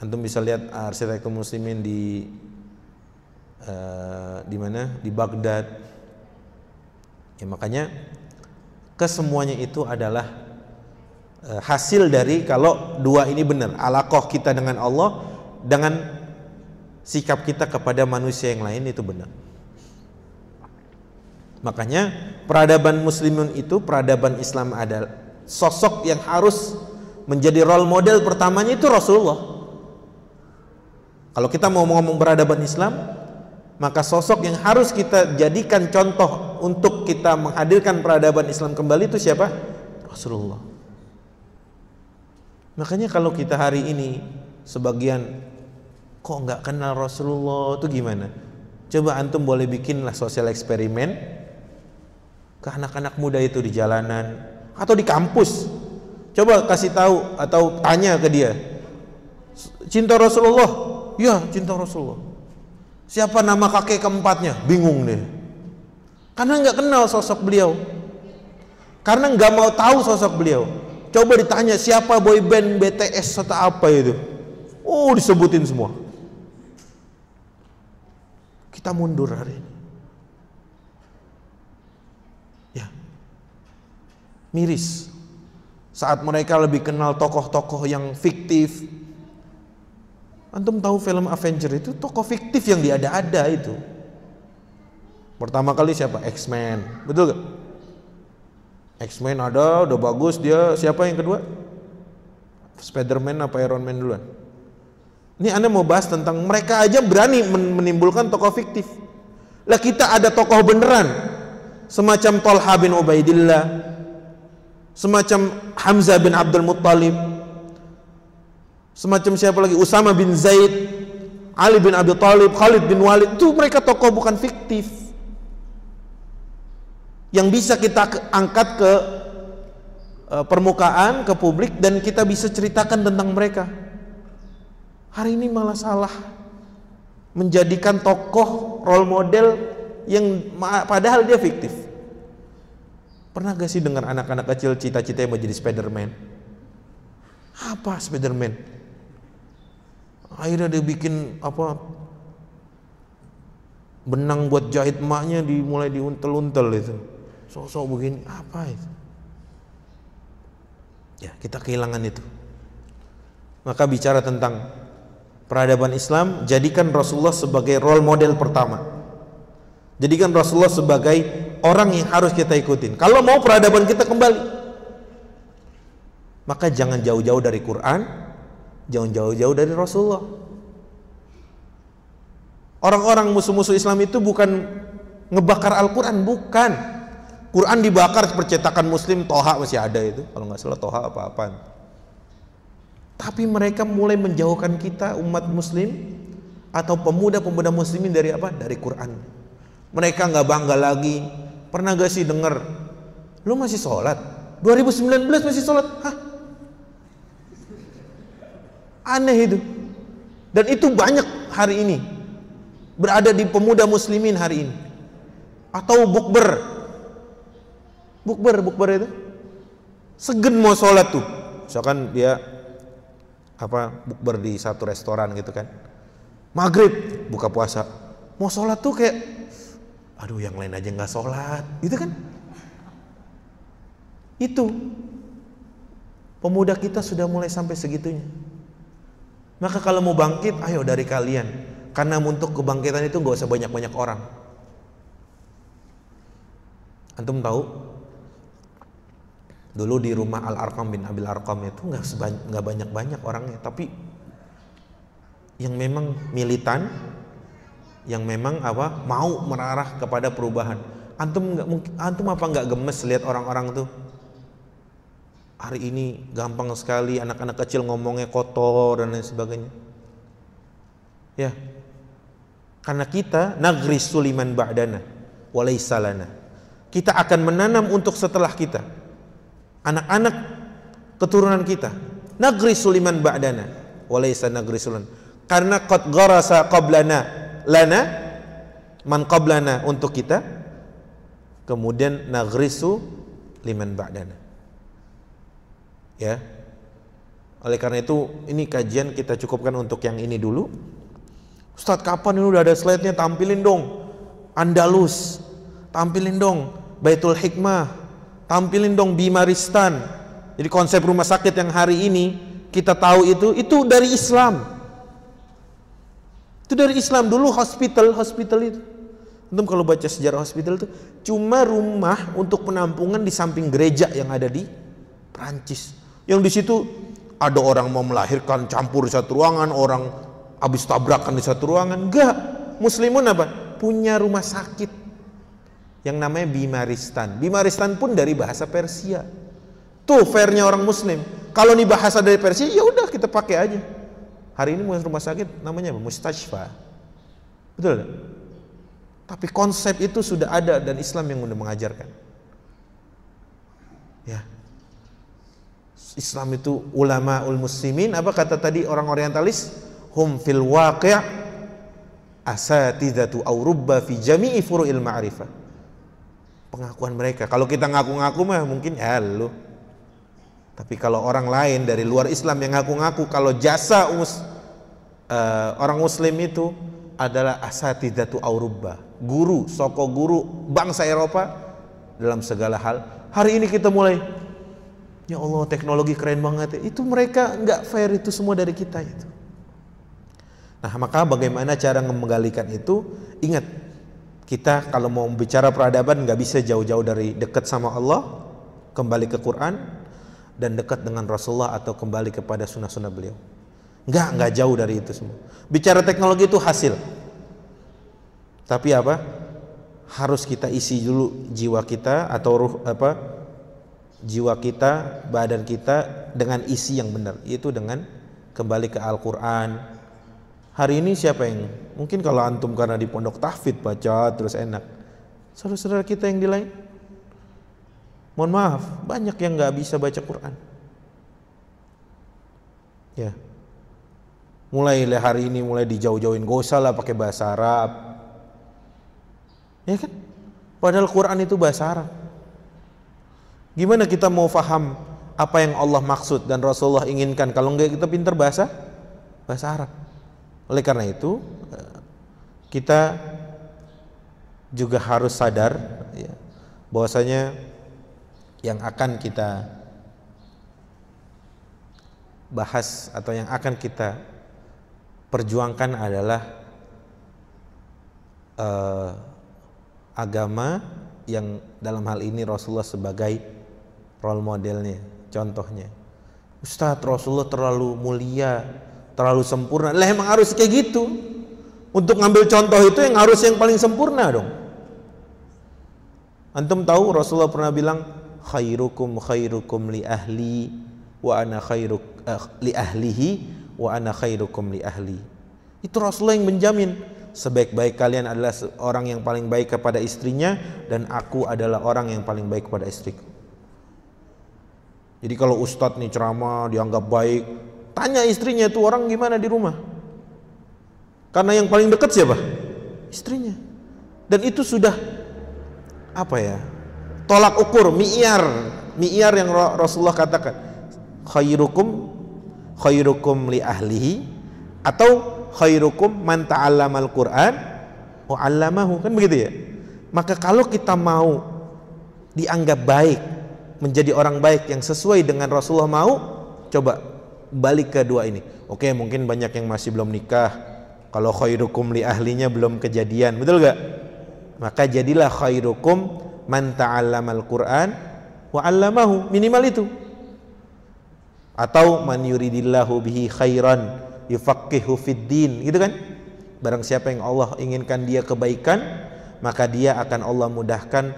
Speaker 1: Antum bisa lihat arsitektur muslimin di uh, di mana di Baghdad ya makanya kesemuanya itu adalah uh, hasil dari kalau dua ini benar alakoh kita dengan Allah dengan sikap kita kepada manusia yang lain itu benar makanya peradaban muslimun itu peradaban Islam adalah sosok yang harus menjadi role model pertamanya itu Rasulullah kalau kita mau ngomong peradaban Islam maka sosok yang harus kita jadikan contoh untuk kita menghadirkan peradaban Islam kembali itu siapa? Rasulullah. Makanya kalau kita hari ini sebagian kok nggak kenal Rasulullah itu gimana? Coba antum boleh bikinlah sosial eksperimen ke anak-anak muda itu di jalanan atau di kampus. Coba kasih tahu atau tanya ke dia. Cinta Rasulullah? Ya, cinta Rasulullah. Siapa nama kakek keempatnya? Bingung deh. Karena nggak kenal sosok beliau. Karena nggak mau tahu sosok beliau. Coba ditanya siapa boy band BTS atau apa itu. Oh disebutin semua. Kita mundur hari ini. Ya. Miris. Saat mereka lebih kenal tokoh-tokoh yang fiktif, Antum tahu film Avenger itu tokoh fiktif yang diada-ada itu. Pertama kali siapa? X-Men. Betul gak? X-Men ada, udah bagus dia. Siapa yang kedua? Spider-Man apa Iron Man duluan? Ini Anda mau bahas tentang mereka aja berani menimbulkan tokoh fiktif. Lah kita ada tokoh beneran. Semacam Tolha bin Ubaidillah. Semacam Hamzah bin Abdul Muttalib Semacam siapa lagi? Usama bin Zaid, Ali bin Abi Thalib, Khalid bin Walid. Itu mereka tokoh bukan fiktif. Yang bisa kita angkat ke uh, permukaan, ke publik dan kita bisa ceritakan tentang mereka. Hari ini malah salah menjadikan tokoh role model yang padahal dia fiktif. Pernah gak sih dengar anak-anak kecil cita-cita yang mau jadi Spiderman? Apa Spiderman? akhirnya dia bikin apa benang buat jahit emaknya dimulai diuntel-untel itu sosok begini apa itu ya kita kehilangan itu maka bicara tentang peradaban Islam jadikan Rasulullah sebagai role model pertama jadikan Rasulullah sebagai orang yang harus kita ikutin kalau mau peradaban kita kembali maka jangan jauh-jauh dari Quran Jangan jauh-jauh dari Rasulullah. Orang-orang musuh-musuh Islam itu bukan ngebakar Al-Quran, bukan. Quran dibakar percetakan Muslim, Toha masih ada itu. Kalau nggak salah Toha apa-apaan. Tapi mereka mulai menjauhkan kita umat Muslim atau pemuda-pemuda Muslimin dari apa? Dari Quran. Mereka nggak bangga lagi. Pernah gak sih dengar? Lu masih sholat? 2019 masih sholat? Hah? Aneh itu. Dan itu banyak hari ini. Berada di pemuda muslimin hari ini. Atau bukber. Bukber, bukber itu. Segen mau sholat tuh. Misalkan dia apa bukber di satu restoran gitu kan. Maghrib buka puasa. Mau sholat tuh kayak aduh yang lain aja nggak sholat gitu kan. Itu pemuda kita sudah mulai sampai segitunya. Maka kalau mau bangkit, ayo dari kalian. Karena untuk kebangkitan itu nggak usah banyak-banyak orang. Antum tahu? Dulu di rumah Al Arqam bin Abil Arqam itu nggak nggak banyak-banyak orangnya, tapi yang memang militan, yang memang apa mau menarah kepada perubahan. Antum nggak mungkin, antum apa nggak gemes lihat orang-orang tuh? Hari ini gampang sekali anak-anak kecil ngomongnya kotor dan lain sebagainya. Ya, karena kita nagri suliman ba'dana walaisalana kita akan menanam untuk setelah kita anak-anak keturunan kita. Negeri suliman ba'dana. Walaysa negeri suliman. Karena qad gharasa qablana lana man qablana untuk kita kemudian nagrisu liman ba'dana. Ya. Oleh karena itu ini kajian kita cukupkan untuk yang ini dulu. Ustadz kapan ini udah ada slide-nya? Tampilin dong. Andalus. Tampilin dong. Baitul Hikmah, tampilin dong Bimaristan. Jadi konsep rumah sakit yang hari ini kita tahu itu itu dari Islam. Itu dari Islam dulu hospital hospital itu. Antum kalau baca sejarah hospital itu cuma rumah untuk penampungan di samping gereja yang ada di Prancis. Yang di situ ada orang mau melahirkan campur di satu ruangan, orang habis tabrakan di satu ruangan. Enggak. Muslimun apa? Punya rumah sakit yang namanya Bimaristan. Bimaristan pun dari bahasa Persia. Tuh fairnya orang Muslim. Kalau nih bahasa dari Persia, ya udah kita pakai aja. Hari ini rumah sakit namanya Mustashfa. Betul Tapi konsep itu sudah ada dan Islam yang sudah mengajarkan. Ya. Islam itu ulama ul muslimin apa kata tadi orang orientalis hum fil waqi' asatidatu aw rubba fi jami'i furu'il ma'rifah pengakuan mereka. Kalau kita ngaku-ngaku mah mungkin ya lu. Tapi kalau orang lain dari luar Islam yang ngaku-ngaku kalau jasa us, uh, orang muslim itu adalah asatidatu Auruba, guru, soko guru bangsa Eropa dalam segala hal. Hari ini kita mulai Ya Allah teknologi keren banget. Itu mereka nggak fair itu semua dari kita itu. Nah maka bagaimana cara menggalikan itu? Ingat kita kalau mau bicara peradaban nggak bisa jauh-jauh dari dekat sama Allah, kembali ke Quran dan dekat dengan Rasulullah atau kembali kepada sunnah-sunnah beliau. Nggak, nggak jauh dari itu semua. Bicara teknologi itu hasil. Tapi apa? Harus kita isi dulu jiwa kita atau ruh apa? Jiwa kita, badan kita dengan isi yang benar, yaitu dengan kembali ke Al-Qur'an, Hari ini siapa yang mungkin kalau antum karena di pondok tahfid baca terus enak. Saudara-saudara kita yang di lain, mohon maaf, banyak yang nggak bisa baca Quran. Ya, mulai hari ini mulai dijauh-jauhin gak lah pakai bahasa Arab. Ya kan? Padahal Quran itu bahasa Arab. Gimana kita mau faham apa yang Allah maksud dan Rasulullah inginkan? Kalau enggak kita pinter bahasa bahasa Arab oleh karena itu eh, kita juga harus sadar ya, bahwasanya yang akan kita bahas atau yang akan kita perjuangkan adalah uh, agama yang dalam hal ini Rasulullah sebagai role modelnya, contohnya. Ustadz Rasulullah terlalu mulia, terlalu sempurna. Lah emang harus kayak gitu. Untuk ngambil contoh itu yang harus yang paling sempurna dong. Antum tahu Rasulullah pernah bilang khairukum khairukum li ahli wa ana khairuk uh, li ahlihi wa ana khairukum li ahli. Itu Rasulullah yang menjamin sebaik-baik kalian adalah orang yang paling baik kepada istrinya dan aku adalah orang yang paling baik kepada istriku. Jadi kalau ustadz nih ceramah dianggap baik, Tanya istrinya itu orang gimana di rumah. Karena yang paling dekat siapa? Istrinya. Dan itu sudah apa ya? Tolak ukur, mi'yar mi'yar yang Rasulullah katakan khairukum khairukum li ahlihi atau khairukum man ta'allamal Qur'an wa 'allamahu kan begitu ya maka kalau kita mau dianggap baik menjadi orang baik yang sesuai dengan Rasulullah mau coba balik ke dua ini. Oke mungkin banyak yang masih belum nikah. Kalau khairukum li ahlinya belum kejadian betul gak maka jadilah khairukum man ta'allamal Qur'an wa 'allamahu minimal itu. Atau man yuridillahu bihi khairan yufaqihu fid din gitu kan? Barang siapa yang Allah inginkan dia kebaikan maka dia akan Allah mudahkan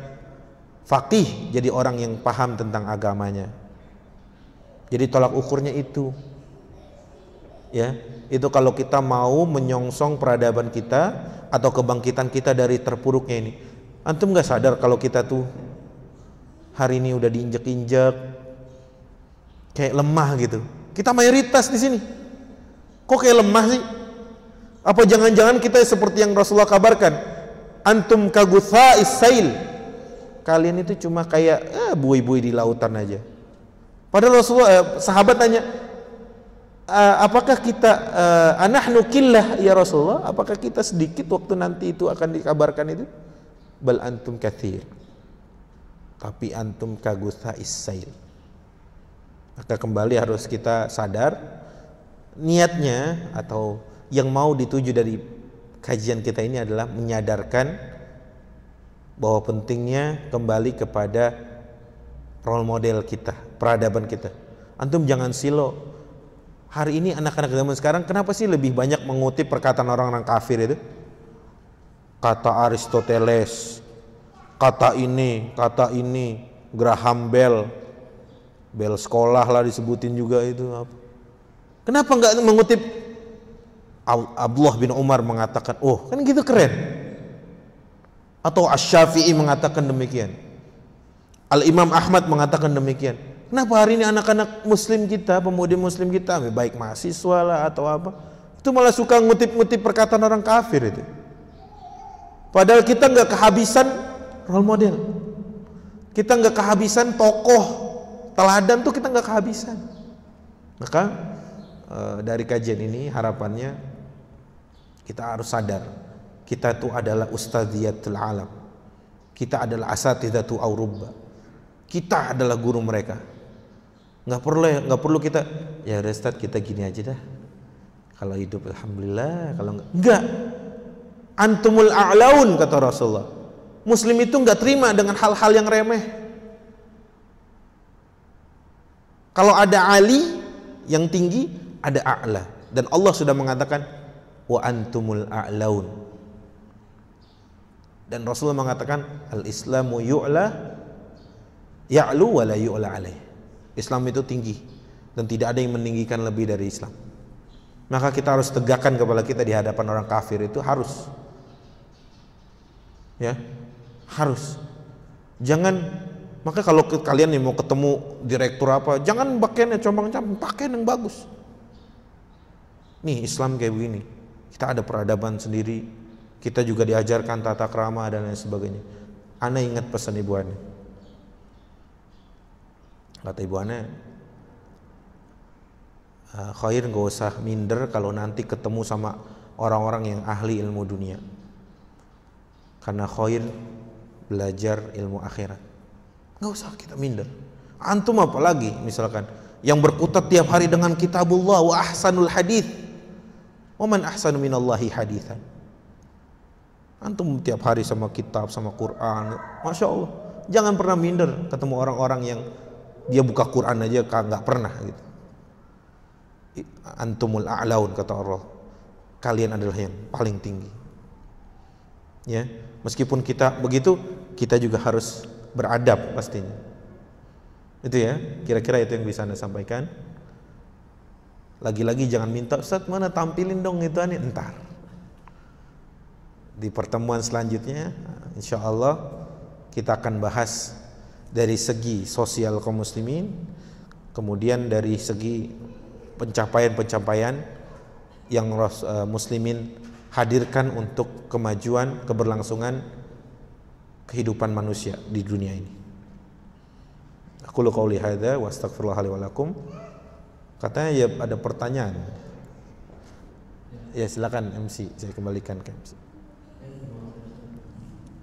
Speaker 1: faqih jadi orang yang paham tentang agamanya jadi tolak ukurnya itu ya itu kalau kita mau menyongsong peradaban kita atau kebangkitan kita dari terpuruknya ini antum nggak sadar kalau kita tuh hari ini udah diinjek-injek kayak lemah gitu. Kita mayoritas di sini. Kok kayak lemah sih? Apa jangan-jangan kita seperti yang Rasulullah kabarkan? Antum kagutha isail. Kalian itu cuma kayak eh, buih-buih di lautan aja. Padahal Rasulullah eh, sahabat tanya, uh, apakah kita uh, anahnu killah ya Rasulullah? Apakah kita sedikit waktu nanti itu akan dikabarkan itu? Bal antum kathir. Tapi antum kagutha isail maka kembali harus kita sadar niatnya atau yang mau dituju dari kajian kita ini adalah menyadarkan bahwa pentingnya kembali kepada role model kita, peradaban kita. Antum jangan silo. Hari ini anak-anak zaman sekarang kenapa sih lebih banyak mengutip perkataan orang-orang kafir itu? Kata Aristoteles, kata ini, kata ini, Graham Bell, bel sekolah lah disebutin juga itu apa. Kenapa nggak mengutip Abdullah bin Umar mengatakan, oh kan gitu keren. Atau Ash-Syafi'i mengatakan demikian. Al-Imam Ahmad mengatakan demikian. Kenapa hari ini anak-anak muslim kita, pemudi muslim kita, baik mahasiswa lah atau apa, itu malah suka ngutip-ngutip perkataan orang kafir itu. Padahal kita nggak kehabisan role model. Kita nggak kehabisan tokoh teladan tuh kita nggak kehabisan. Maka e, dari kajian ini harapannya kita harus sadar kita itu adalah ustadziyatul alam. Kita adalah asatidatu aurubba. Kita adalah guru mereka. Nggak perlu ya, nggak perlu kita ya Ustaz kita gini aja dah. Kalau hidup alhamdulillah, kalau enggak enggak. Antumul a'laun kata Rasulullah. Muslim itu nggak terima dengan hal-hal yang remeh. Kalau ada Ali yang tinggi, ada a'la. Dan Allah sudah mengatakan wa antumul a'laun. Dan Rasulullah mengatakan al-islamu yu'la ya'lu wa la yu'la alaih. Islam itu tinggi dan tidak ada yang meninggikan lebih dari Islam. Maka kita harus tegakkan kepala kita di hadapan orang kafir itu harus. Ya. Harus. Jangan maka kalau kalian nih mau ketemu direktur apa, jangan pakaiannya combang-combang, pakaian yang bagus. Nih Islam kayak begini. Kita ada peradaban sendiri. Kita juga diajarkan tata krama dan lain sebagainya. Ana ingat pesan ibu Ana. Kata ibu Ana, ah, khair nggak usah minder kalau nanti ketemu sama orang-orang yang ahli ilmu dunia. Karena khair belajar ilmu akhirat. Nggak usah kita minder. Antum apa lagi misalkan yang berkutat tiap hari dengan kitabullah wa ahsanul hadith. Wa man ahsanu minallahi hadithan. Antum tiap hari sama kitab, sama Quran. Masya Allah. Jangan pernah minder ketemu orang-orang yang dia buka Quran aja nggak pernah gitu. Antumul a'laun kata Allah. Kalian adalah yang paling tinggi. Ya, meskipun kita begitu, kita juga harus beradab pastinya. Itu ya, kira-kira itu yang bisa Anda sampaikan. Lagi-lagi jangan minta Ustaz mana tampilin dong itu nih entar. Di pertemuan selanjutnya insya Allah kita akan bahas dari segi sosial kaum muslimin, kemudian dari segi pencapaian-pencapaian yang eh, muslimin hadirkan untuk kemajuan, keberlangsungan kehidupan manusia di dunia ini. Aku lu qauli hadza wa astaghfirullah. Katanya ya ada pertanyaan. Ya silakan MC, saya kembalikan ke MC.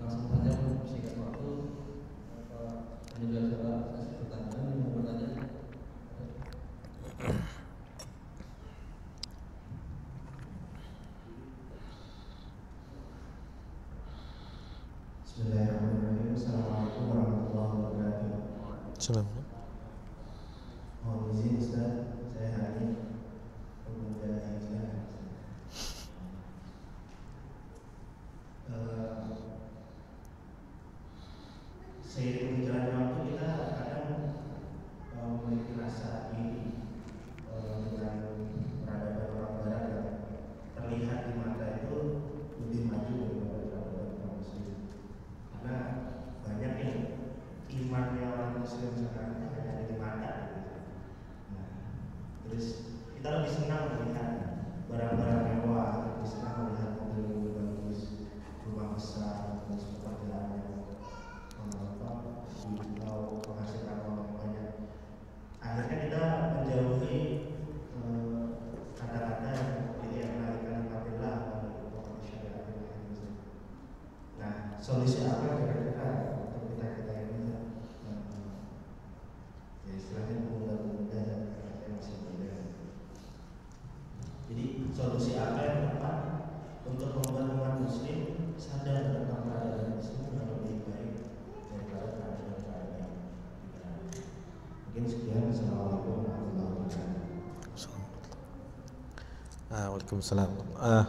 Speaker 2: langsung pertanyaan mau bertanya
Speaker 3: Bismillahirrahmanirrahim. Assalamualaikum warahmatullahi wabarakatuh.
Speaker 1: Salam.
Speaker 3: Mohon izin Ustaz, saya Hani pemuda Hijrah. Eh, Seiring berjalannya waktu kita kadang eh, memiliki rasa iri eh, dengan peradaban orang barat yang terlihat di mata itu lebih maju daripada peradaban orang muslim karena banyak yang imannya orang muslim sekarang itu hanya ada di mata gitu. Nah, terus kita lebih senang melihat barang-barang mewah, lebih senang melihat mobil-mobil bagus, rumah besar, terus pekerjaan yang eh, apa, atau penghasilan orang banyak. Akhirnya kita menjauhi eh, kata-kata yang tidak menarikan kalimatullah atau syariat yang lain. Nah, solusi apa kira-kira untuk kita kita ini? eh, Ya istilahnya pemuda-pemuda dan saya masih muda. Jadi solusi apa yang tepat untuk membuat umat muslim sadar tentang peradaban muslim yang lebih baik daripada peradaban-peradaban kita. Mungkin sekian. Assalamualaikum warahmatullahi wabarakatuh.
Speaker 1: Ah, Waalaikumsalam. Ah,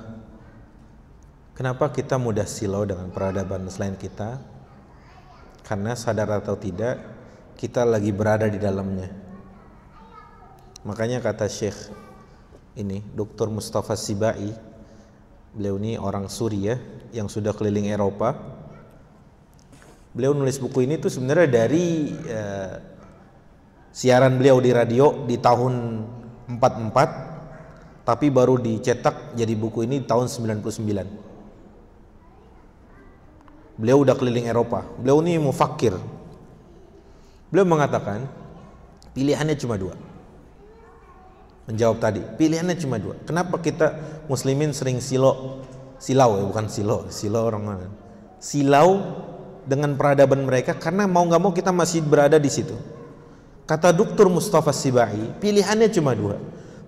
Speaker 1: kenapa kita mudah silau dengan peradaban selain kita? Karena sadar atau tidak, kita lagi berada di dalamnya. Makanya kata Syekh ini, Dr. Mustafa Sibai, beliau ini orang Suriah yang sudah keliling Eropa. Beliau nulis buku ini tuh sebenarnya dari eh, siaran beliau di radio di tahun 44 tapi baru dicetak jadi buku ini tahun 99 beliau udah keliling Eropa. Beliau ini mufakir. Beliau mengatakan pilihannya cuma dua. Menjawab tadi pilihannya cuma dua. Kenapa kita muslimin sering silo silau ya? Bukan silo silo orang mana? Silau dengan peradaban mereka karena mau nggak mau kita masih berada di situ. Kata Dr. Mustafa Sibai pilihannya cuma dua.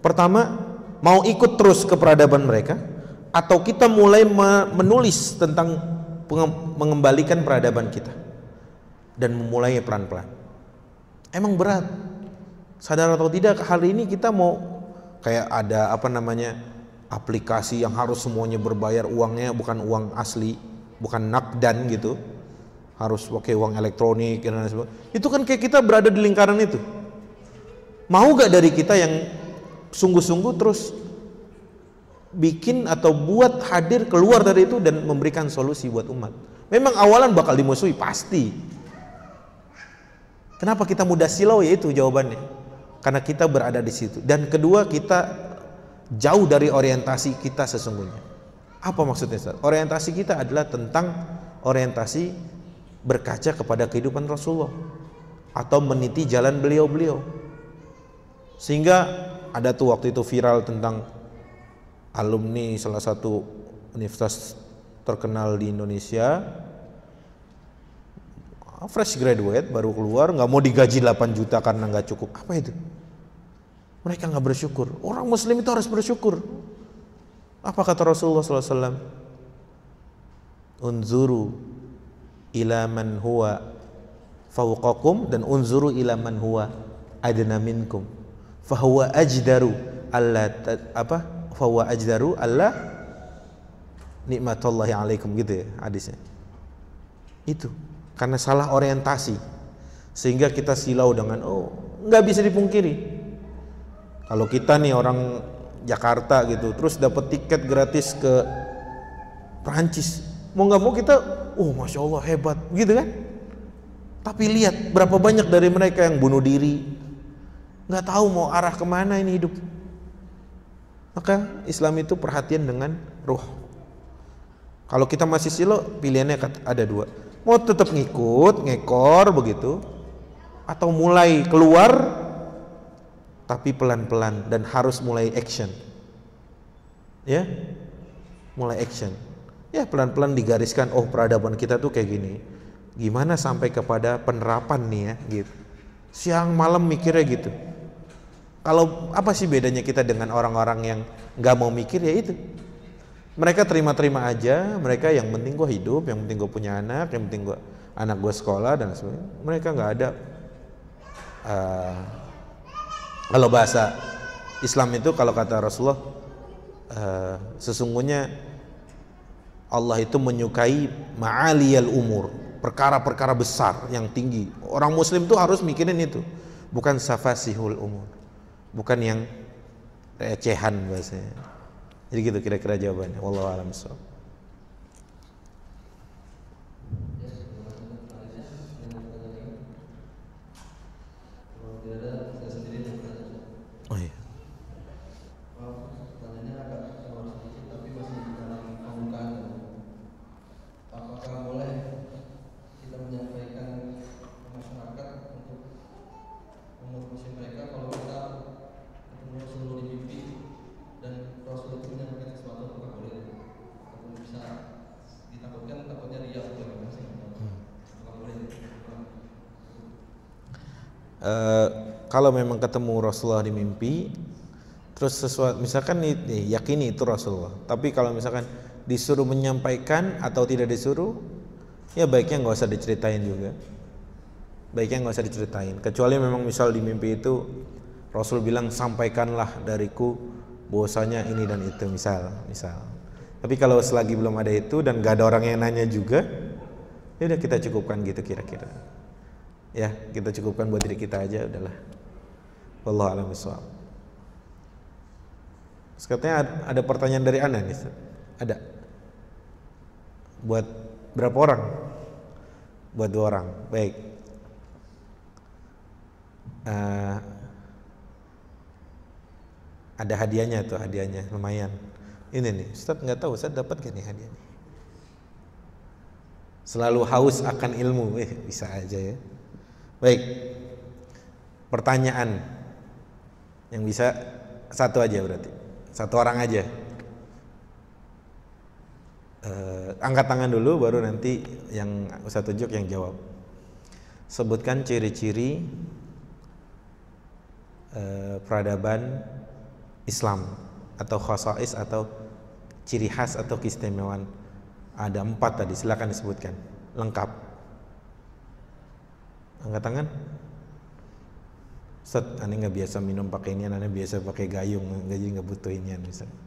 Speaker 1: Pertama mau ikut terus ke peradaban mereka? Atau kita mulai me- menulis tentang mengembalikan peradaban kita dan memulainya pelan-pelan? Emang berat. Sadar atau tidak hari ini kita mau kayak ada apa namanya aplikasi yang harus semuanya berbayar uangnya bukan uang asli bukan nakdan gitu. Harus pakai uang elektronik dan itu kan kayak kita berada di lingkaran itu. Mau gak dari kita yang sungguh-sungguh terus bikin atau buat hadir keluar dari itu dan memberikan solusi buat umat. Memang awalan bakal dimusuhi pasti. Kenapa kita mudah silau? Ya itu jawabannya. Karena kita berada di situ. Dan kedua kita jauh dari orientasi kita sesungguhnya. Apa maksudnya Ustaz? orientasi kita adalah tentang orientasi berkaca kepada kehidupan Rasulullah atau meniti jalan beliau-beliau. Sehingga ada tuh waktu itu viral tentang alumni salah satu universitas terkenal di Indonesia. Fresh graduate baru keluar nggak mau digaji 8 juta karena nggak cukup. Apa itu? Mereka nggak bersyukur. Orang muslim itu harus bersyukur. Apa kata Rasulullah SAW unzuru ila man huwa fawqakum dan unzuru ila man huwa adna minkum fahuwa ajdaru alla ta- apa? Fahuwa ajdaru alla nikmatullahi alaikum gitu ya hadisnya. Itu karena salah orientasi. Sehingga kita silau dengan oh nggak bisa dipungkiri. Kalau kita nih orang Jakarta gitu terus dapat tiket gratis ke Prancis mau nggak mau kita oh masya Allah hebat gitu kan? Tapi lihat berapa banyak dari mereka yang bunuh diri nggak tahu mau arah ke mana ini hidup maka Islam itu perhatian dengan ruh kalau kita masih silo pilihannya ada dua mau tetap ngikut ngekor begitu atau mulai keluar tapi pelan-pelan dan harus mulai action. Ya. Mulai action. Ya pelan-pelan digariskan oh peradaban kita tuh kayak gini. Gimana sampai kepada penerapan nih ya gitu. Siang malam mikirnya gitu. Kalau apa sih bedanya kita dengan orang-orang yang nggak mau mikir ya itu. Mereka terima-terima aja, mereka yang penting gue hidup, yang penting gue punya anak, yang penting gue anak gue sekolah dan sebagainya. Mereka nggak ada uh, kalau bahasa Islam itu kalau kata Rasulullah uh, sesungguhnya Allah itu menyukai ma'aliyal umur, perkara-perkara besar yang tinggi. Orang muslim tuh harus mikirin itu, bukan safasihul umur. Bukan yang recehan bahasanya. Jadi gitu kira-kira jawabannya. Wallahu a'lam. Oh iya.
Speaker 2: Pertanyaannya agak kurang sedikit tapi masih dalam pembukaan. Apakah boleh kita menyampaikan ke masyarakat untuk memotivasi mereka kalau kita ketemu Rasulullah di mimpi dan Rasul itu menyampaikan sesuatu apakah boleh atau bisa ditakutkan takutnya dia atau bagaimana sih? Apakah boleh?
Speaker 1: Eh, kalau memang ketemu Rasulullah di mimpi, terus sesuatu misalkan nih, yakini itu Rasulullah. Tapi kalau misalkan disuruh menyampaikan atau tidak disuruh, ya baiknya nggak usah diceritain juga. Baiknya nggak usah diceritain. Kecuali memang misal di mimpi itu Rasul bilang sampaikanlah dariku bahwasanya ini dan itu misal, misal. Tapi kalau selagi belum ada itu dan gak ada orang yang nanya juga, ya udah kita cukupkan gitu kira-kira. Ya, kita cukupkan buat diri kita aja udahlah. Wallahu a'lam katanya ad- ada pertanyaan dari Anda nih. Ada. Buat berapa orang? Buat dua orang. Baik. Eh, ada hadiahnya tuh hadiahnya lumayan. Ini nih, Ustaz nggak tahu Ustaz dapat gak nih hadiahnya? Selalu haus akan ilmu, eh bisa aja ya. Baik. Pertanyaan yang bisa satu aja berarti. Satu orang aja. Eh, angkat tangan dulu baru nanti yang Ustaz tunjuk yang jawab. Sebutkan ciri-ciri eh, peradaban Islam atau khasais atau ciri khas atau keistimewaan. Ada empat tadi, silakan disebutkan. Lengkap. Angkat tangan. Set, aneh nggak biasa minum pakai ini, aneh biasa pakai gayung, nggak jadi nggak butuh inian misalnya.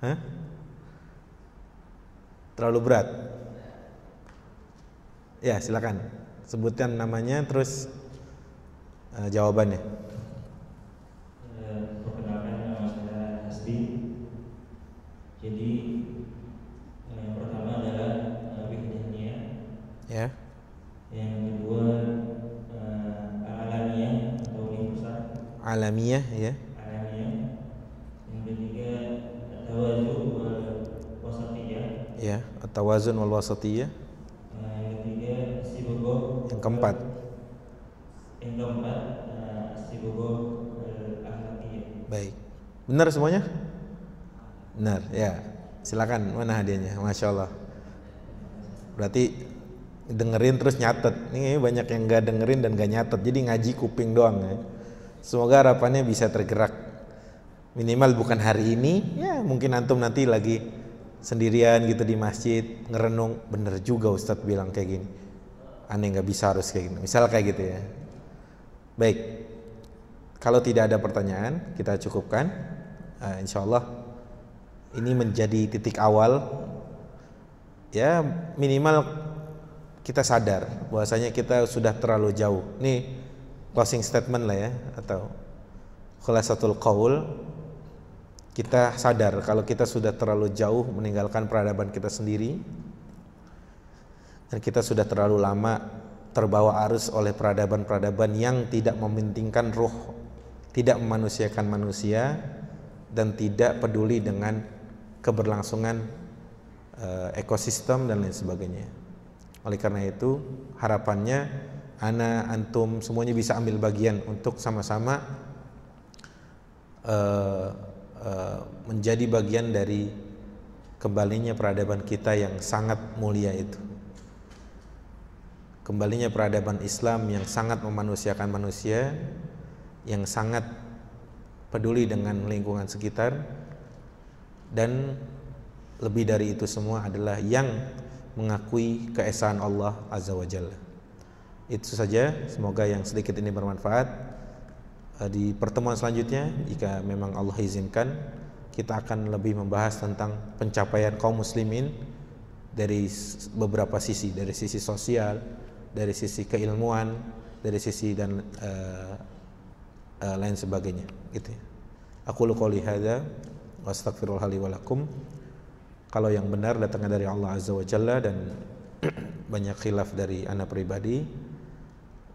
Speaker 1: Hah? Terlalu berat? Ya, silakan. Sebutkan namanya terus eh, jawabannya.
Speaker 4: Eh, Perkenalkan nama saya Hasbi. Jadi
Speaker 1: Alamiah ya.
Speaker 4: alaniyah, yang ketiga tawazu wal wasatiyah,
Speaker 1: Ya, at-tawazun wal wasatiyah.
Speaker 4: Yang ketiga sibogo,
Speaker 1: Yang keempat.
Speaker 4: yang keempat wal akhlakiyah.
Speaker 1: Baik. Benar semuanya? Benar, ya. Silakan, mana hadiahnya? Masya Allah. Berarti dengerin terus nyatet. Ini banyak yang gak dengerin dan gak nyatet. Jadi ngaji kuping doang ya. Semoga harapannya bisa tergerak. Minimal bukan hari ini, ya mungkin antum nanti lagi sendirian gitu di masjid ngerenung. Bener juga Ustadz bilang kayak gini. Aneh nggak bisa harus kayak gini. Misal kayak gitu ya. Baik, kalau tidak ada pertanyaan, kita cukupkan. Uh, insya Allah ini menjadi titik awal. Ya minimal kita sadar bahwasanya kita sudah terlalu jauh. Nih closing statement lah ya atau khulasatul qaul. Kita sadar kalau kita sudah terlalu jauh meninggalkan peradaban kita sendiri dan kita sudah terlalu lama terbawa arus oleh peradaban-peradaban yang tidak mementingkan ruh, tidak memanusiakan manusia dan tidak peduli dengan keberlangsungan eh, ekosistem dan lain sebagainya. Oleh karena itu, harapannya ana antum semuanya bisa ambil bagian untuk sama-sama uh, uh, menjadi bagian dari kembalinya peradaban kita yang sangat mulia itu kembalinya peradaban Islam yang sangat memanusiakan manusia yang sangat peduli dengan lingkungan sekitar dan lebih dari itu semua adalah yang mengakui keesaan Allah Azza wa Jalla. Itu saja, semoga yang sedikit ini bermanfaat. Eh, di pertemuan selanjutnya, jika memang Allah izinkan, kita akan lebih membahas tentang pencapaian kaum muslimin dari beberapa sisi, dari sisi sosial, dari sisi keilmuan, dari sisi dan uh, uh, lain sebagainya, gitu ya. Aku lu qouli hadza wa wa. Kalau yang benar datangnya dari Allah Azza wa Jalla dan banyak khilaf dari anak pribadi.